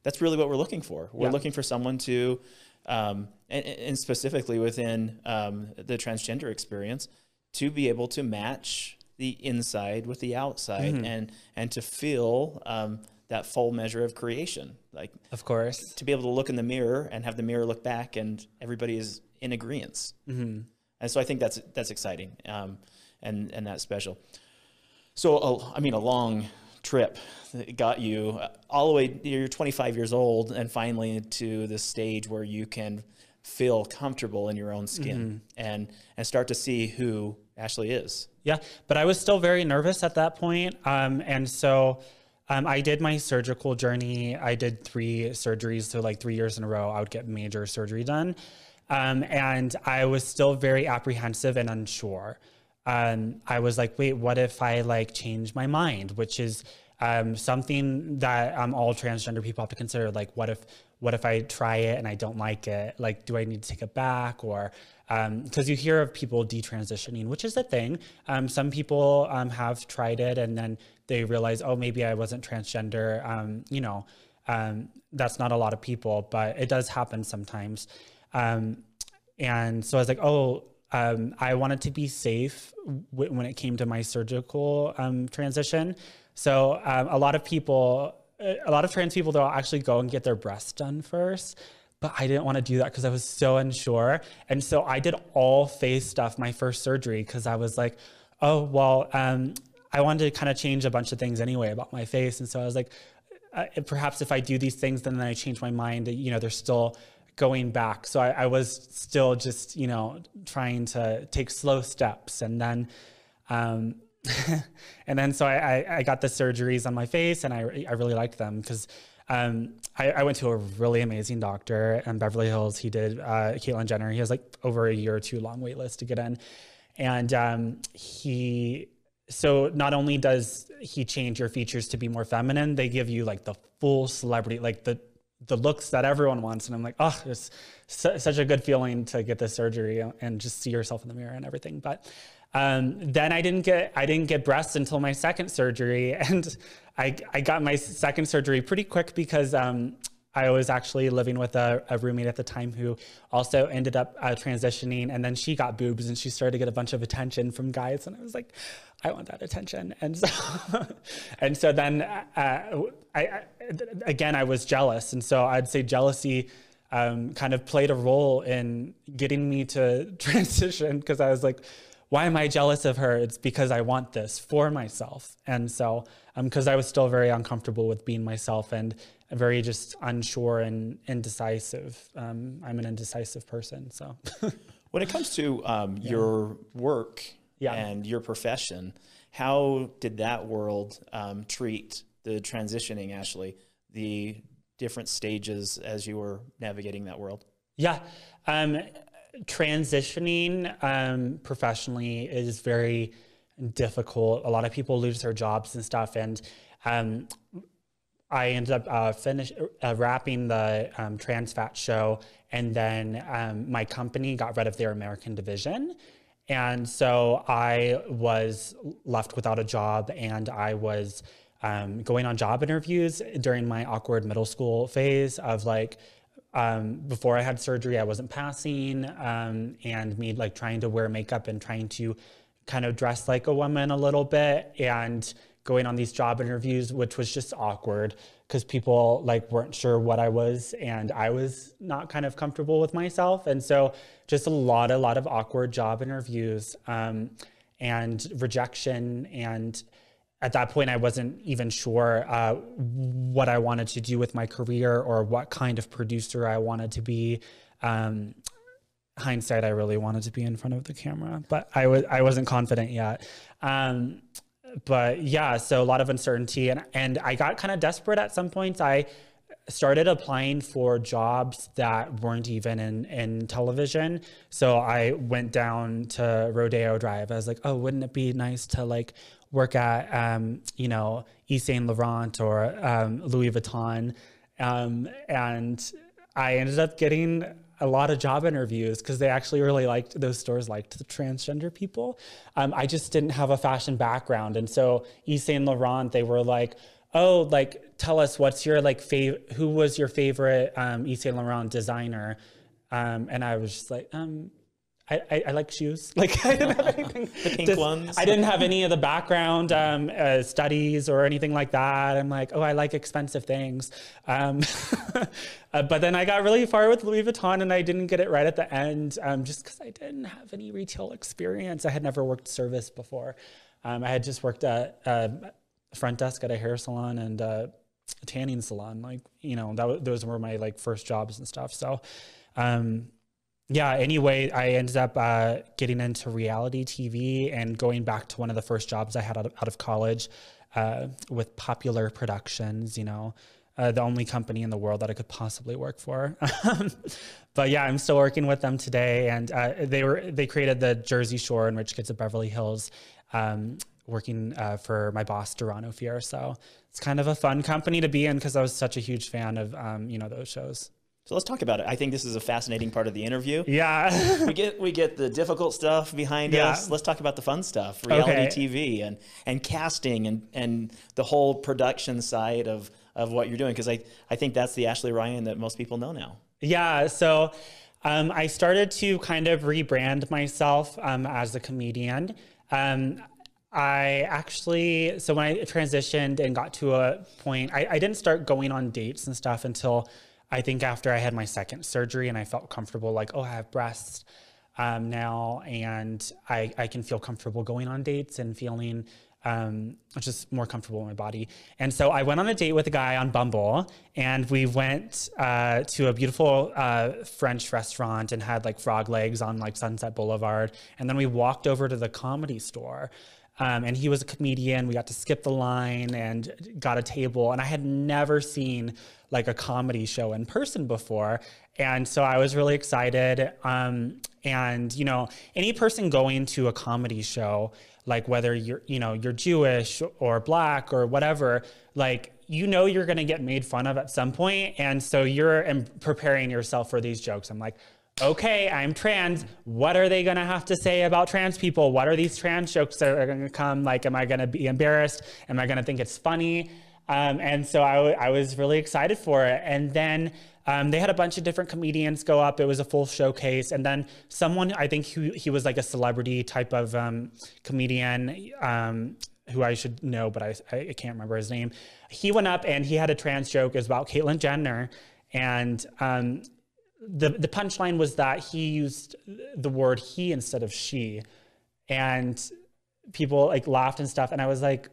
that's really what we're looking for. We're yeah. looking for someone to um, and, and, specifically within um, the transgender experience, to be able to match the inside with the outside mm-hmm. and and to feel um, that full measure of creation. Like, of course, to be able to look in the mirror and have the mirror look back, and everybody is in agreement. Mm-hmm. And so I think that's that's exciting, um, and and that's special. So uh, I mean, a long trip that got you all the way. You're 25 years old, and finally to the stage where you can feel comfortable in your own skin mm-hmm. and and start to see who Ashley is. Yeah, but I was still very nervous at that point, um, and so um, I did my surgical journey. I did three surgeries, so like three years in a row, I would get major surgery done. Um, and I was still very apprehensive and unsure. Um, I was like, wait, what if I like change my mind? Which is um, something that um, all transgender people have to consider. Like, what if what if I try it and I don't like it? Like, do I need to take it back? Or because um, you hear of people detransitioning, which is a thing. Um, some people um, have tried it and then they realize, oh, maybe I wasn't transgender. Um, you know, um, that's not a lot of people, but it does happen sometimes. Um, and so I was like, oh, um, I wanted to be safe w- when it came to my surgical um, transition. So um, a lot of people, a lot of trans people, they'll actually go and get their breasts done first. But I didn't want to do that because I was so unsure. And so I did all face stuff my first surgery because I was like, oh, well, um, I wanted to kind of change a bunch of things anyway about my face. And so I was like, uh, perhaps if I do these things, then, then I change my mind, you know, there's still going back. So I, I, was still just, you know, trying to take slow steps. And then, um, and then so I, I, got the surgeries on my face and I, I really liked them because um, I, I, went to a really amazing doctor in Beverly Hills. He did uh, Caitlyn Jenner. He has like over a year or two long wait list to get in. And um, he, so not only does he change your features to be more feminine, they give you like the full celebrity, like the the looks that everyone wants. And I'm like, oh, it's su- such a good feeling to get this surgery and just see yourself in the mirror and everything. But um, then I didn't get I didn't get breasts until my second surgery, and I I got my second surgery pretty quick because um, I was actually living with a, a, roommate at the time who also ended up uh, transitioning, and then she got boobs and she started to get a bunch of attention from guys, and I was like, I want that attention, and so and so then uh, I, I, again I was jealous, and so I'd say jealousy. Um, kind of played a role in getting me to transition because I was like, why am I jealous of her? It's because I want this for myself. And so, because um, I was still very uncomfortable with being myself and very just unsure and indecisive. Um, I'm an indecisive person. So, when it comes to um, yeah. your work yeah. and your profession, how did that world um, treat the transitioning, Ashley, the different stages as you were navigating that world? Yeah. Um, transitioning um, professionally is very difficult. A lot of people lose their jobs and stuff. And um, I ended up uh, finish uh, wrapping the um, trans fat show, and then um, my company got rid of their American division. And so I was left without a job, and I was um, going on job interviews during my awkward middle school phase of like, um, before I had surgery, I wasn't passing, um, and me like trying to wear makeup and trying to kind of dress like a woman a little bit, and going on these job interviews, which was just awkward because people like weren't sure what I was, and I was not kind of comfortable with myself, and so just a lot, a lot of awkward job interviews, um, and rejection and at that point, I wasn't even sure uh, what I wanted to do with my career or what kind of producer I wanted to be. Um, hindsight, I really wanted to be in front of the camera, but I was I wasn't confident yet. Um, but yeah, so a lot of uncertainty, and and I got kind of desperate at some points. I started applying for jobs that weren't even in, in television. So I went down to Rodeo Drive. I was like, oh, wouldn't it be nice to like work at, um, you know, Yves Saint Laurent or um, Louis Vuitton. Um, and I ended up getting a lot of job interviews because they actually really liked those stores liked the transgender people. Um, I just didn't have a fashion background, and so Yves Saint Laurent they were like, "Oh, like tell us what's your like favorite? Who was your favorite um, Yves Saint Laurent designer?" Um, and I was just like, um, I, I, I, like shoes. Like I didn't have anything. the pink just, ones. I didn't have any of the background um, uh, studies or anything like that. I'm like, oh, I like expensive things. Um, uh, but then I got really far with Louis Vuitton, and I didn't get it right at the end, um, just because I didn't have any retail experience. I had never worked service before. Um, I had just worked at uh, front desk at a hair salon and uh, a tanning salon. Like you know, that those were my like first jobs and stuff. So. Yeah, anyway, I ended up uh, getting into reality TV and going back to one of the first jobs I had out of, out of college uh, with Popular Productions, you know, uh, the only company in the world that I could possibly work for. but yeah, I'm still working with them today. And uh, they were they created the Jersey Shore and Rich Kids of Beverly Hills, um, working uh, for my boss, Doron Ofir. So it's kind of a fun company to be in because I was such a huge fan of, um, you know, those shows. So let's talk about it. I think this is a fascinating part of the interview. Yeah. we get we get the difficult stuff behind yeah. us. Let's talk about the fun stuff, reality okay. TV and and casting and and the whole production side of of what you're doing because I I think that's the Ashley Ryan that most people know now. Yeah, so um, I started to kind of rebrand myself um, as a comedian. Um, I actually, so when I transitioned and got to a point, I, I didn't start going on dates and stuff until I think after I had my second surgery and I felt comfortable, like, oh, I have breasts um, now, and I, I can feel comfortable going on dates and feeling um, just more comfortable in my body. And so I went on a date with a guy on Bumble, and we went uh, to a beautiful uh, French restaurant and had like frog legs on like Sunset Boulevard. And then we walked over to the comedy store. Um, and he was a comedian. We got to skip the line and got a table. And I had never seen like a comedy show in person before. And so I was really excited. Um, and, you know, any person going to a comedy show, like whether you're, you know, you're Jewish or black or whatever, like, you know, you're going to get made fun of at some point, And so you're preparing yourself for these jokes. I'm like, okay, I'm trans. What are they going to have to say about trans people? What are these trans jokes that are going to come? Like, am I going to be embarrassed? Am I going to think it's funny? Um, and so I, was really excited for it. And then um, they had a bunch of different comedians go up. It was a full showcase. And then someone, I think he, he was like a celebrity type of um, comedian um, who I should know, but I, I can't remember his name. He went up and he had a trans joke. It was about Caitlyn Jenner. And um, the the punchline was that he used the word he instead of she, and people like laughed and stuff. And I was like,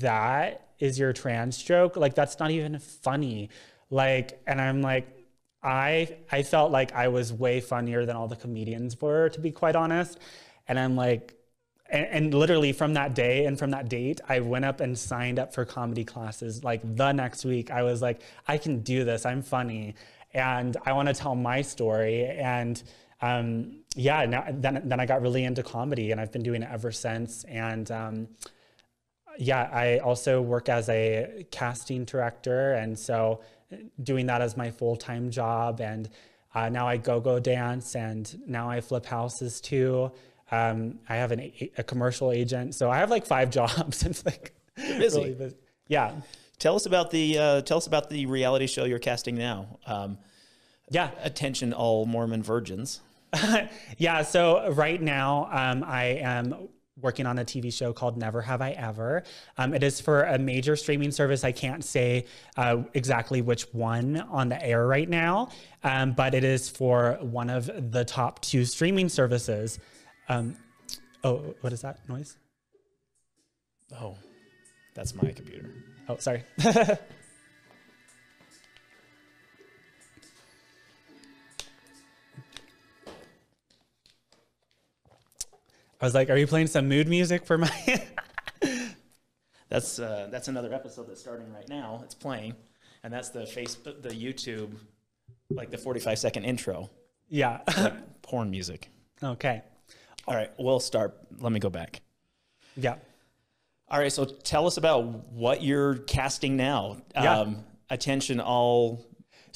that is your trans joke? Like that's not even funny. Like, and I'm like, I I felt like I was way funnier than all the comedians were, to be quite honest. And I'm like, and, and, literally from that day and from that date, I went up and signed up for comedy classes. Like the next week, I was like, I can do this. I'm funny and I want to tell my story. And um, yeah, now, then, then I got really into comedy and I've been doing it ever since. And um, yeah, I also work as a casting director. And so doing that as my full time job. And uh, now I go go dance and now I flip houses too. Um, I have an, a commercial agent. So I have like five jobs. it's like busy. Really busy. Yeah. Tell us about the uh, tell us about the reality show you're casting now. Um, yeah, attention, all Mormon virgins. yeah. So right now, um, I am working on a TV show called Never Have I Ever. Um, it is for a major streaming service. I can't say uh, exactly which one on the air right now, um, but it is for one of the top two streaming services. Um, oh, what is that noise? Oh, that's my computer. Oh, sorry. I was like, "Are you playing some mood music for my?" that's uh, that's another episode that's starting right now. It's playing, and that's the Facebook, the YouTube, like the forty-five second intro. Yeah, like porn music. Okay. All right, we'll start. Let me go back. Yeah. All right, so tell us about what you're casting now. Yeah. Um, attention, all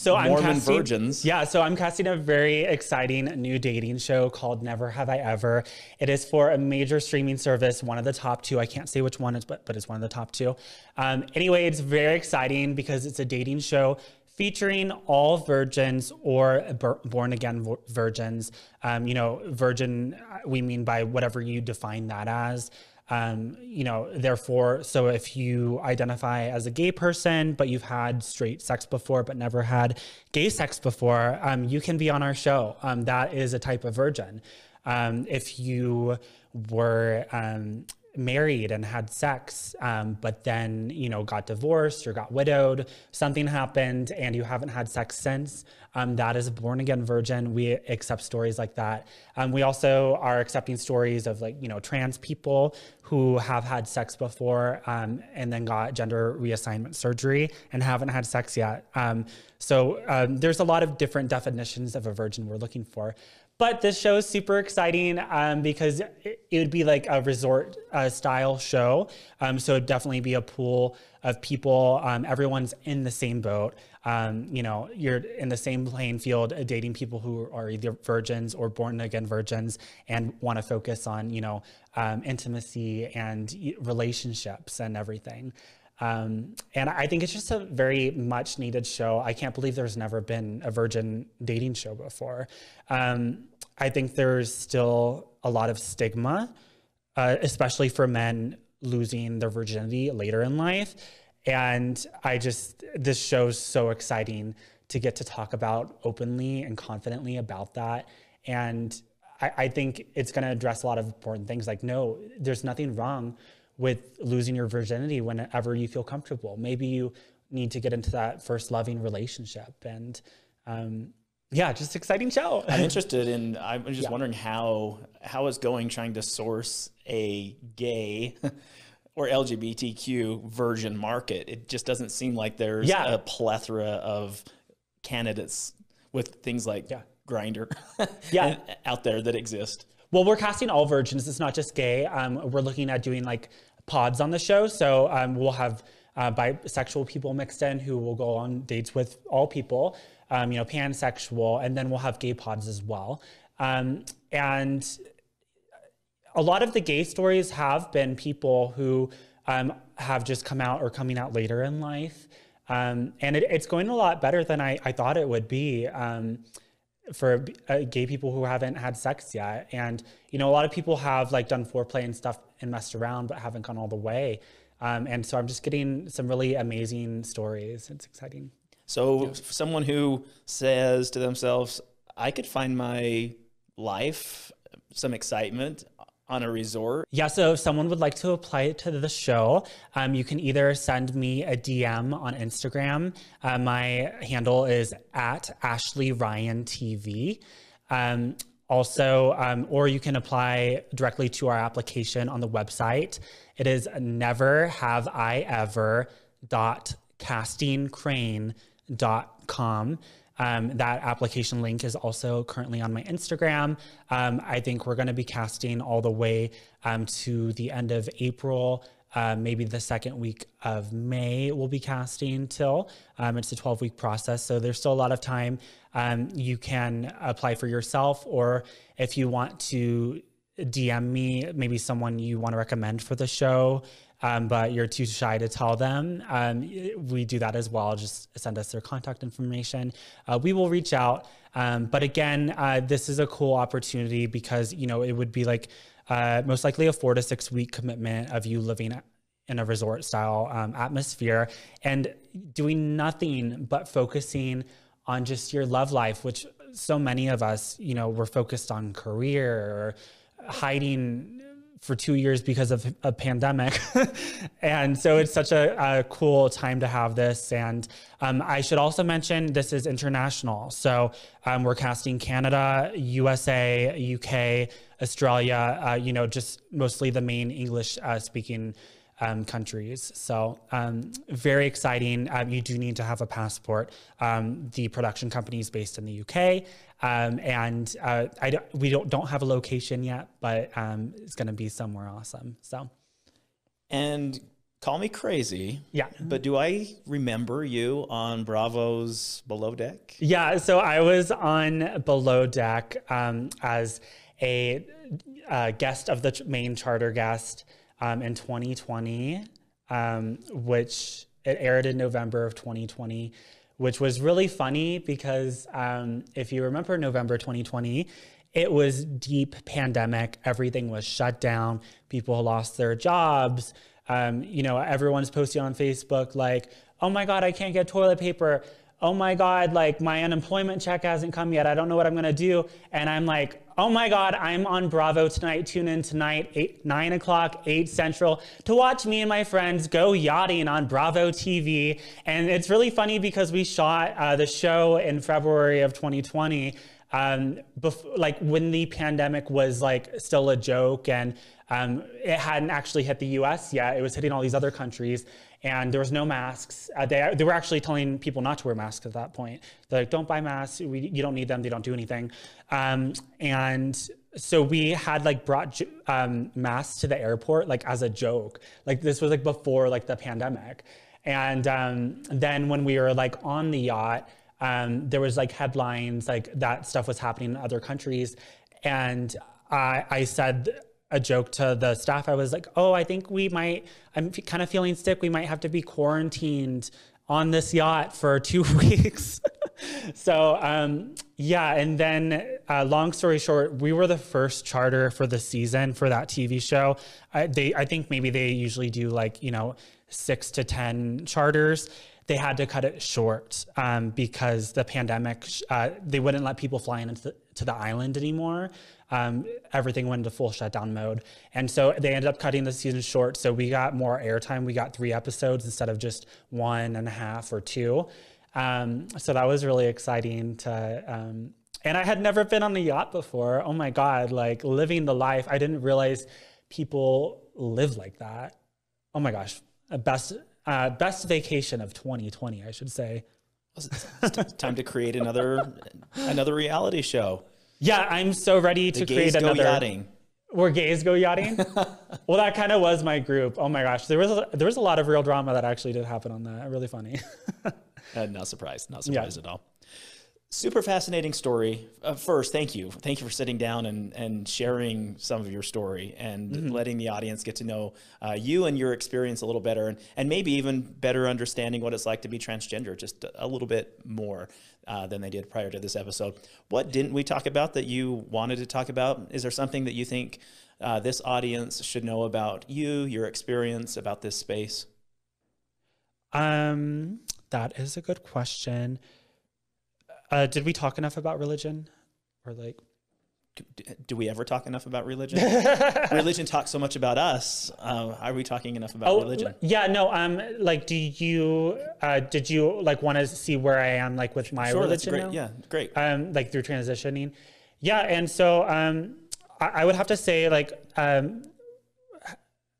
so Mormon I'm casting, virgins. Yeah, so I'm casting a very exciting new dating show called Never Have I Ever. It is for a major streaming service, one of the top two. I can't say which one, is, but but it's one of the top two. Um, anyway, it's very exciting because it's a dating show featuring all virgins or born again virgins. Um, you know, virgin, we mean by whatever you define that as. Um, you know, therefore, so if you identify as a gay person, but you've had straight sex before, but never had gay sex before, um, you can be on our show. Um, that is a type of virgin. Um, if you were um, married and had sex, um, but then, you know, got divorced or got widowed, something happened and you haven't had sex since, um, that is a born again virgin. We accept stories like that. Um, we also are accepting stories of like, you know, trans people who have had sex before um, and then got gender reassignment surgery and haven't had sex yet. Um, so um, there's a lot of different definitions of a virgin we're looking for. But this show is super exciting um, because it, it, would be like a resort uh, style show. Um, so it'd definitely be a pool of people. Um, everyone's in the same boat. Um, you know, you're in the same playing field, uh, dating people who are either virgins or born again virgins and want to focus on, you know, um, intimacy and relationships and everything. Um, and I think it's just a very much needed show. I can't believe there's never been a virgin dating show before. Um, I think there's still a lot of stigma, uh, especially for men losing their virginity later in life. And I just, this show's so exciting to get to talk about openly and confidently about that. And I, I think it's going to address a lot of important things like, no, there's nothing wrong with losing your virginity whenever you feel comfortable. Maybe you need to get into that first loving relationship and um, yeah, just exciting show. I'm interested in. I'm just yeah. wondering how how is going trying to source a gay or LGBTQ version market. It just doesn't seem like there's yeah. a plethora of candidates with things like yeah. Grindr, yeah, out there that exist. Well, we're casting all virgins. It's not just gay. Um, we're looking at doing like pods on the show. So um, we'll have uh, bisexual people mixed in who will go on dates with all people, um, you know, pansexual, and then we'll have gay pods as well. Um, and a lot of the gay stories have been people who um, have just come out or coming out later in life. Um, and it, it's going a lot better than I, I thought it would be um, for uh, gay people who haven't had sex yet. And, you know, a lot of people have like done foreplay and stuff and messed around, but haven't gone all the way. Um, and so I'm just getting some really amazing stories. It's exciting. So, yeah. someone who says to themselves, I could find my life some excitement on a resort? Yeah, so if someone would like to apply to the show, um, you can either send me a DM on Instagram. Uh, my handle is at Ashley Ryan TV. Um, also, um, or you can apply directly to our application on the website. It is never have I ever dot castingcrane.com. Um, that application link is also currently on my Instagram. Um, I think we're going to be casting all the way um, to the end of April. Uh, maybe the second week of May we'll be casting till. Um, it's a 12 week process, so there's still a lot of time. Um, you can apply for yourself, or if you want to DM me, maybe someone you want to recommend for the show um, but you're too shy to tell them, um, we do that as well. Just send us their contact information. Uh, we will reach out. Um, but again, uh, this is a cool opportunity because you know it would be like uh, most likely a four to six week commitment of you living in a resort style um, atmosphere and doing nothing but focusing on just your love life, which so many of us, you know, we're focused on career or hiding for two years because of a pandemic. and so it's such a, a, cool time to have this. And um, I should also mention this is international. So um, we're casting Canada, USA, UK, Australia, uh, you know, just mostly the main English uh, speaking um, countries. So um, very exciting. Um, you do need to have a passport. Um, the production company is based in the UK, um, and uh, I don't, we don't don't have a location yet, but um, it's going to be somewhere awesome. So, and call me crazy. Yeah. But do I remember you on Bravo's Below Deck? Yeah. So I was on Below Deck as a uh, guest of the main charter guest um, in 2020, um, which it aired in November of 2020. which was really funny because um, if you remember November 2020, it was deep pandemic. Everything was shut down. People lost their jobs. Um, you know, everyone's posting on Facebook like, "Oh my God, I can't get toilet paper." Oh my God, like my unemployment check hasn't come yet. I don't know what I'm gonna do. And I'm like, oh my God, I'm on Bravo tonight. Tune in tonight, eight, 9 o'clock, 8 Central, to watch me and my friends go yachting on Bravo TV. And it's really funny because we shot uh, the show in February of 2020 um, bef- like when the pandemic was like still a joke and um, it hadn't actually hit the US yet, it was hitting all these other countries and there was no masks. Uh, they, they were actually telling people not to wear masks at that point. They're like, don't buy masks. We, you don't need them. They don't do anything. Um, and so we had like brought um, masks to the airport like as a joke. Like this was like before like the pandemic. And um, then when we were like on the yacht, um, there was like headlines like that stuff was happening in other countries, and I, I said a joke to the staff. I was like, "Oh, I think we might. I'm kind of feeling sick. We might have to be quarantined on this yacht for two weeks." so um, yeah, and then uh, long story short, we were the first charter for the season for that TV show. I, they, I think maybe they usually do like you know six to ten charters they had to cut it short um, because the pandemic, uh, they wouldn't let people fly into the, to the island anymore. Um, everything went into full shutdown mode. And so they ended up cutting the season short. So we got more airtime. We got three episodes instead of just one and a half or two. Um, so that was really exciting to, um, and I had never been on a yacht before. Oh my God, like living the life. I didn't realize people live like that. Oh my gosh, A best uh, best vacation of 2020, I should say. It's time to create another another reality show. Yeah, I'm so ready to create another. Yachting. Where gays go yachting? well, that kind of was my group. Oh my gosh, there was a, there was a lot of real drama that actually did happen on that. Really funny. uh, not surprised. Not surprised yeah. at all super fascinating story. Uh, first, thank you. Thank you for sitting down and, and sharing some of your story and mm-hmm. letting the audience get to know uh, you and your experience a little better and, and maybe even better understanding what it's like to be transgender just a little bit more uh, than they did prior to this episode. What didn't we talk about that you wanted to talk about? Is there something that you think uh, this audience should know about you, your experience, about this space? Um, that is a good question. Uh, did we talk enough about religion, or like? Do we ever talk enough about religion? religion talks so much about us. Uh, are we talking enough about oh, religion? Yeah, no. Um, like, do you uh, did you like want to see where I am like with my sure, religion? Great. Now? Yeah, great. Um, like through transitioning. Yeah, and so um, I, I would have to say like um,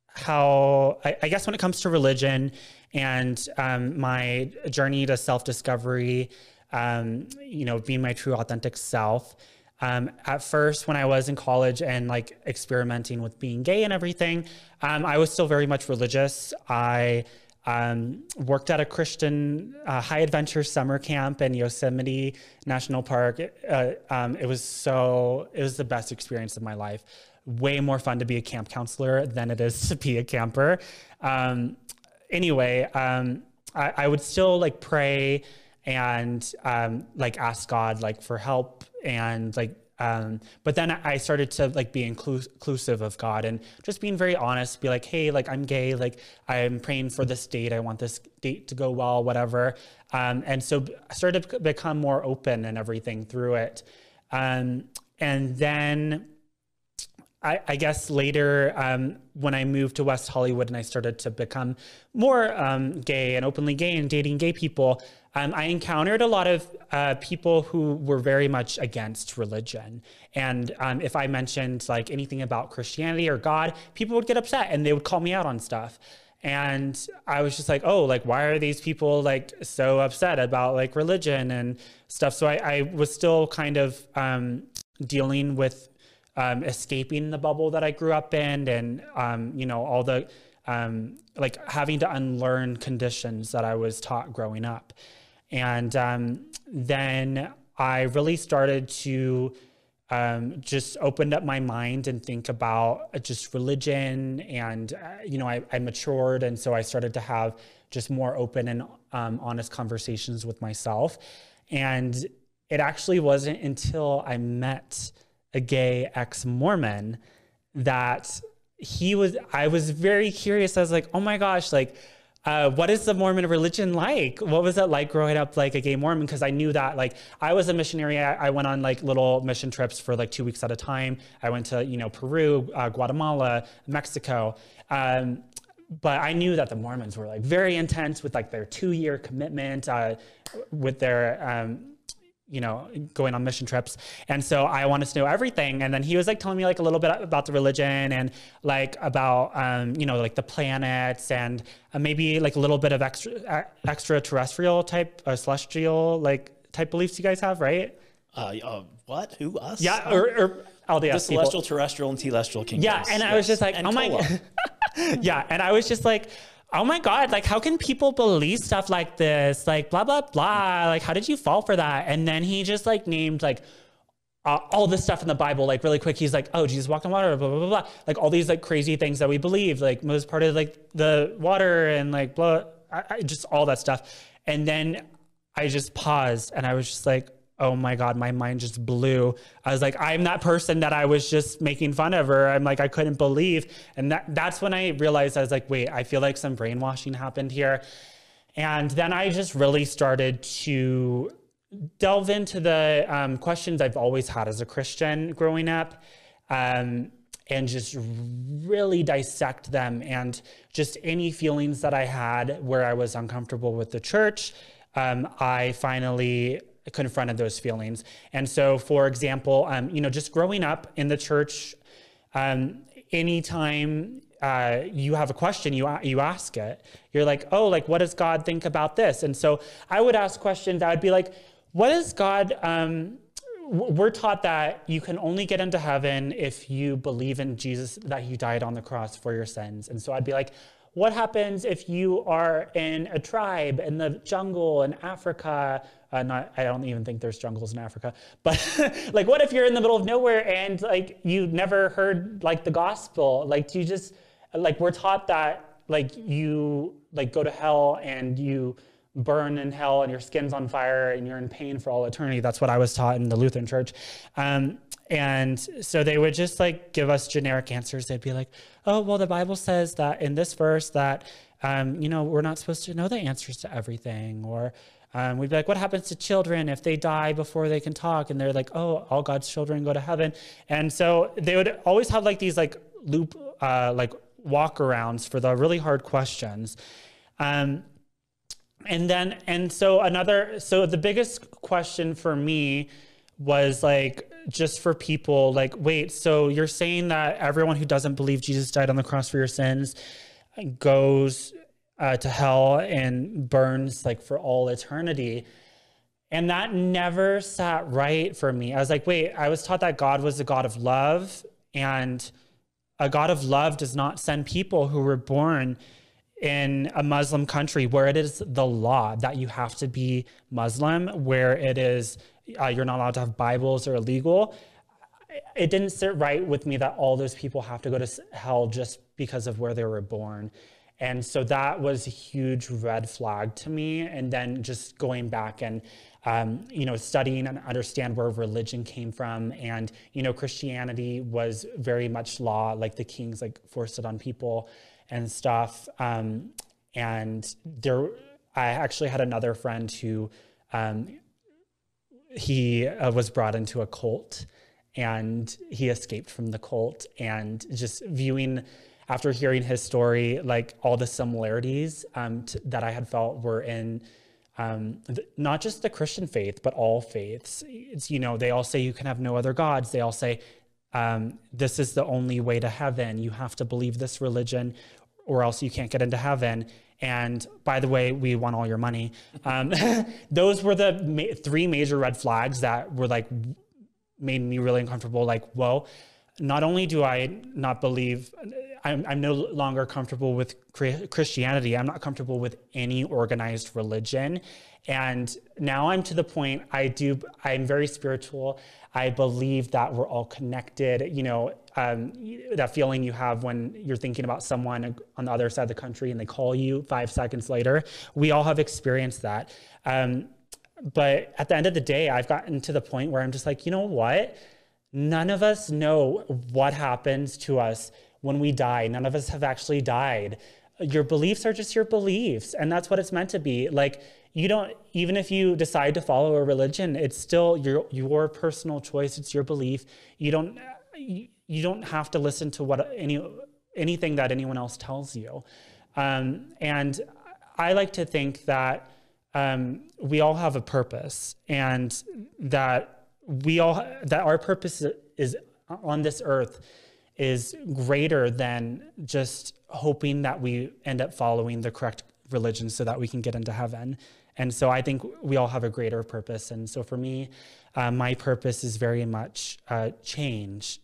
how I, I guess when it comes to religion and um, my journey to self discovery um, you know, being my true authentic self. Um, at first, when I was in college and like experimenting with being gay and everything, um, I was still very much religious. I um, worked at a Christian uh, high adventure summer camp in Yosemite National Park. Uh, um, it was so, it was the best experience of my life. Way more fun to be a camp counselor than it is to be a camper. Um, anyway, um, I, I would still like pray and um, like ask God like for help and like um, but then I started to like be inclu- inclusive of God and just being very honest, be like, hey, like I'm gay, like I'm praying for this date, I want this date to go well, whatever. Um, and so I started to become more open and everything through it. Um, and then I, I, guess later, um, when I moved to West Hollywood and I started to become more um, gay and openly gay and dating gay people, um, I encountered a lot of uh, people who were very much against religion. And um, if I mentioned like anything about Christianity or God, people would get upset and they would call me out on stuff. And I was just like, oh, like, why are these people like so upset about like religion and stuff? So I, I was still kind of um, dealing with um, escaping the bubble that I grew up in and, um, you know, all the um, like having to unlearn conditions that I was taught growing up. And um, then I really started to um, just opened up my mind and think about just religion. And, uh, you know, I, I, matured. And so I started to have just more open and um, honest conversations with myself. And it actually wasn't until I met a gay ex Mormon that he was, I was very curious. I was like, oh my gosh, like, uh, what is the Mormon religion like? What was it like growing up like a gay Mormon? Because I knew that like I was a missionary. I, I, went on like little mission trips for like two weeks at a time. I went to you know Peru, uh, Guatemala, Mexico. Um, but I knew that the Mormons were like very intense with like their two year commitment uh, with their um, you know, going on mission trips. And so I wanted to know everything. And then he was like telling me like a little bit about the religion and like about, um, you know, like the planets and uh, maybe like a little bit of extra uh, extraterrestrial type uh, celestial like type beliefs you guys have, right? Uh, uh what? Who? Us? Yeah. Or, or all the, celestial, terrestrial, and telestial kingdoms. Yeah. And yes. I was just like, and oh my. yeah. And I was just like, oh my god like how can people believe stuff like this like blah blah blah like how did you fall for that and then he just like named like uh, all this stuff in the Bible, like really quick. He's like, oh, Jesus walked on water, blah, blah, blah, blah. Like all these like crazy things that we believe, like most part of like the water and like blah, I, I, just all that stuff. And then I just paused and I was just like, oh my God, my mind just blew. I was like, I'm that person that I was just making fun of her. I'm like, I couldn't believe. And that, that's when I realized I was like, wait, I feel like some brainwashing happened here. And then I just really started to delve into the um, questions I've always had as a Christian growing up. Um, and just really dissect them and just any feelings that I had where I was uncomfortable with the church. Um, I finally confronted those feelings. And so, for example, um, you know, just growing up in the church, um, anytime uh, you have a question, you you ask it. You're like, oh, like what does God think about this? And so I would ask questions. I would be like, what does God? Um, we're taught that you can only get into heaven if you believe in Jesus that He died on the cross for your sins. And so I'd be like, what happens if you are in a tribe in the jungle in Africa uh, not, I don't even think there's jungles in Africa. But like, what if you're in the middle of nowhere and like you never heard like the gospel? Like, you just like we're taught that like you like go to hell and you burn in hell and your skin's on fire and you're in pain for all eternity. That's what I was taught in the Lutheran church. Um, and so they would just like give us generic answers. They'd be like, oh, well, the Bible says that in this verse that, um, you know, we're not supposed to know the answers to everything. Or, um, we'd be like, what happens to children if they die before they can talk? And they're like, oh, all God's children go to heaven. And so they would always have like these like loop, uh, like walkarounds for the really hard questions. Um, and then, and so another, so the biggest question for me was like, just for people, like, wait, so you're saying that everyone who doesn't believe Jesus died on the cross for your sins goes uh, to hell and burns like for all eternity. And that never sat right for me. I was like, wait, I was taught that God was a God of love, and a God of love does not send people who were born in a Muslim country where it is the law that you have to be Muslim, where it is uh, you're not allowed to have Bibles or illegal. It didn't sit right with me that all those people have to go to hell just because of where they were born. And so that was a huge red flag to me. And then just going back and um, you know, studying and understand where religion came from. And, you know, Christianity was very much law, like the kings like forced it on people and stuff. Um, and there, I actually had another friend who um, he uh, was brought into a cult and he escaped from the cult and just viewing after hearing his story, like all the similarities um, t- that I had felt were in um, th- not just the Christian faith, but all faiths. It's, you know, they all say you can have no other gods. They all say um, this is the only way to heaven. You have to believe this religion, or else you can't get into heaven. And by the way, we want all your money. Um, those were the ma- three major red flags that were like made me really uncomfortable. Like, whoa, not only do I not believe, I'm, I'm no longer comfortable with Christianity, I'm not comfortable with any organized religion. And now I'm to the point I do, I'm very spiritual. I believe that we're all connected. You know, um, that feeling you have when you're thinking about someone on the other side of the country and they call you five seconds later. We all have experienced that. Um, but at the end of the day, I've gotten to the point where I'm just like, you know what? None of us know what happens to us when we die. None of us have actually died. Your beliefs are just your beliefs, and that's what it's meant to be. Like, you don't even if you decide to follow a religion it's still your your personal choice it's your belief you don't you don't have to listen to what any anything that anyone else tells you um, and i like to think that um, we all have a purpose and that we all that our purpose is on this earth is greater than just hoping that we end up following the correct religion so that we can get into heaven and so I think we all have a greater purpose. And so for me, uh, my purpose is very much uh, change,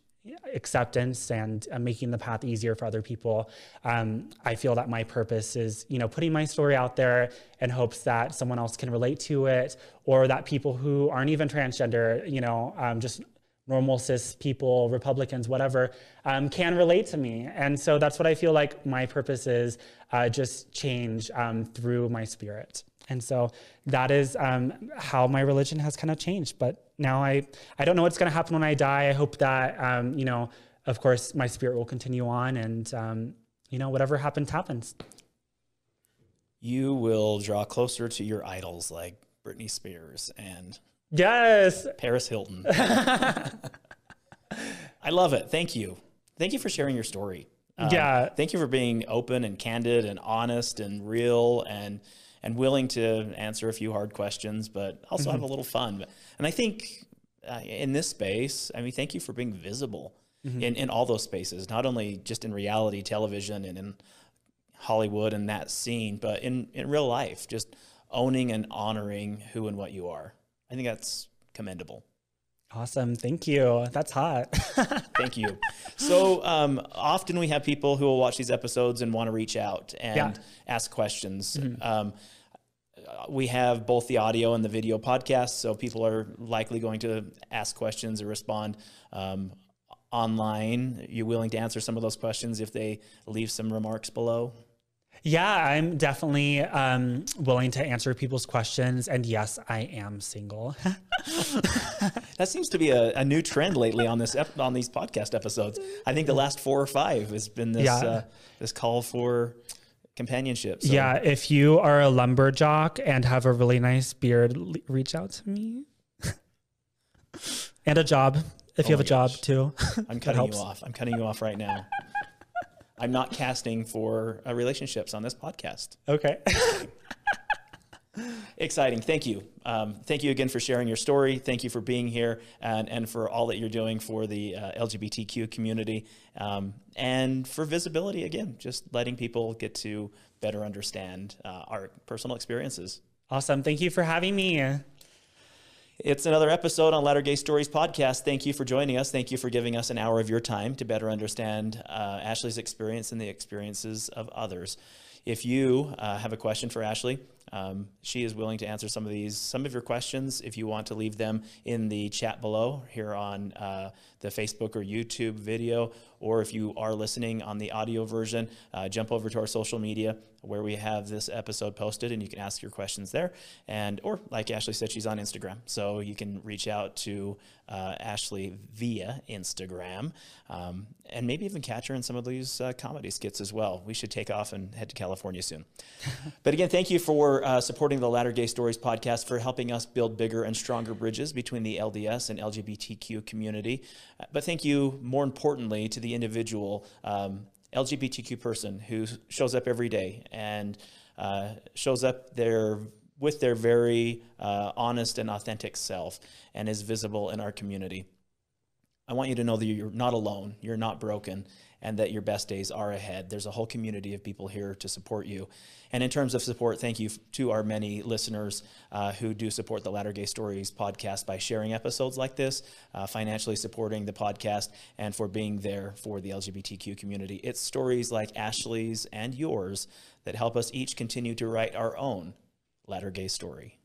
acceptance, and uh, making the path easier for other people. Um, I feel that my purpose is, you know, putting my story out there in hopes that someone else can relate to it, or that people who aren't even transgender, you know, um, just normal cis people, Republicans, whatever, um, can relate to me. And so that's what I feel like my purpose is, uh, just change um, through my spirit. And so that is um, how my religion has kind of changed. But now I, I don't know what's going to happen when I die. I hope that, um, you know, of course, my spirit will continue on and, um, you know, whatever happens, happens. You will draw closer to your idols like Britney Spears and yes, Paris Hilton. I love it. Thank you. Thank you for sharing your story. Um, yeah. Thank you for being open and candid and honest and real and and willing to answer a few hard questions, but also mm-hmm. have a little fun. And I think uh, in this space, I mean, thank you for being visible mm-hmm. in, in all those spaces, not only just in reality television and in Hollywood and that scene, but in, in real life, just owning and honoring who and what you are. I think that's commendable. Awesome. Thank you. That's hot. Thank you. So um, often we have people who will watch these episodes and want to reach out and yeah. ask questions. Mm-hmm. Um, we have both the audio and the video podcast, so people are likely going to ask questions or respond um, online. Are willing to answer some of those questions if they leave some remarks below? Yeah, I'm definitely um, willing to answer people's questions. And yes, I am single. that seems to be a, a, new trend lately on this ep- on these podcast episodes. I think the last four or five has been this yeah. uh, this call for companionship. So. Yeah, if you are a lumberjack and have a really nice beard, reach out to me. and a job, if oh you have a job too. I'm cutting you off. I'm cutting you off right now. I'm not casting for uh, relationships on this podcast. Okay. Exciting. Thank you. Um, thank you again for sharing your story. Thank you for being here and, and for all that you're doing for the uh, LGBTQ community um, and for visibility again, just letting people get to better understand uh, our personal experiences. Awesome. Thank you for having me. It's another episode on Latter Gay Stories podcast. Thank you for joining us. Thank you for giving us an hour of your time to better understand uh, Ashley's experience and the experiences of others. If you uh, have a question for Ashley, um, she is willing to answer some of these, some of your questions. If you want to leave them in the chat below here on uh, the Facebook or YouTube video, or if you are listening on the audio version, uh, jump over to our social media where we have this episode posted and you can ask your questions there. And, or like Ashley said, she's on Instagram. So you can reach out to uh, Ashley via Instagram um, and maybe even catch her in some of these uh, comedy skits as well. We should take off and head to California soon. but again, thank you for uh, supporting the Latter Gay Stories podcast, for helping us build bigger and stronger bridges between the LDS and LGBTQ community. But thank you, more importantly, to the individual um, LGBTQ person who shows up every day and uh, shows up there with their very uh, honest and authentic self and is visible in our community. I want you to know that you're not alone, you're not broken, and that your best days are ahead. There's a whole community of people here to support you. And in terms of support, thank you to our many listeners uh, who do support the Latter Gay Stories podcast by sharing episodes like this, uh, financially supporting the podcast, and for being there for the LGBTQ community. It's stories like Ashley's and yours that help us each continue to write our own Latter Gay story.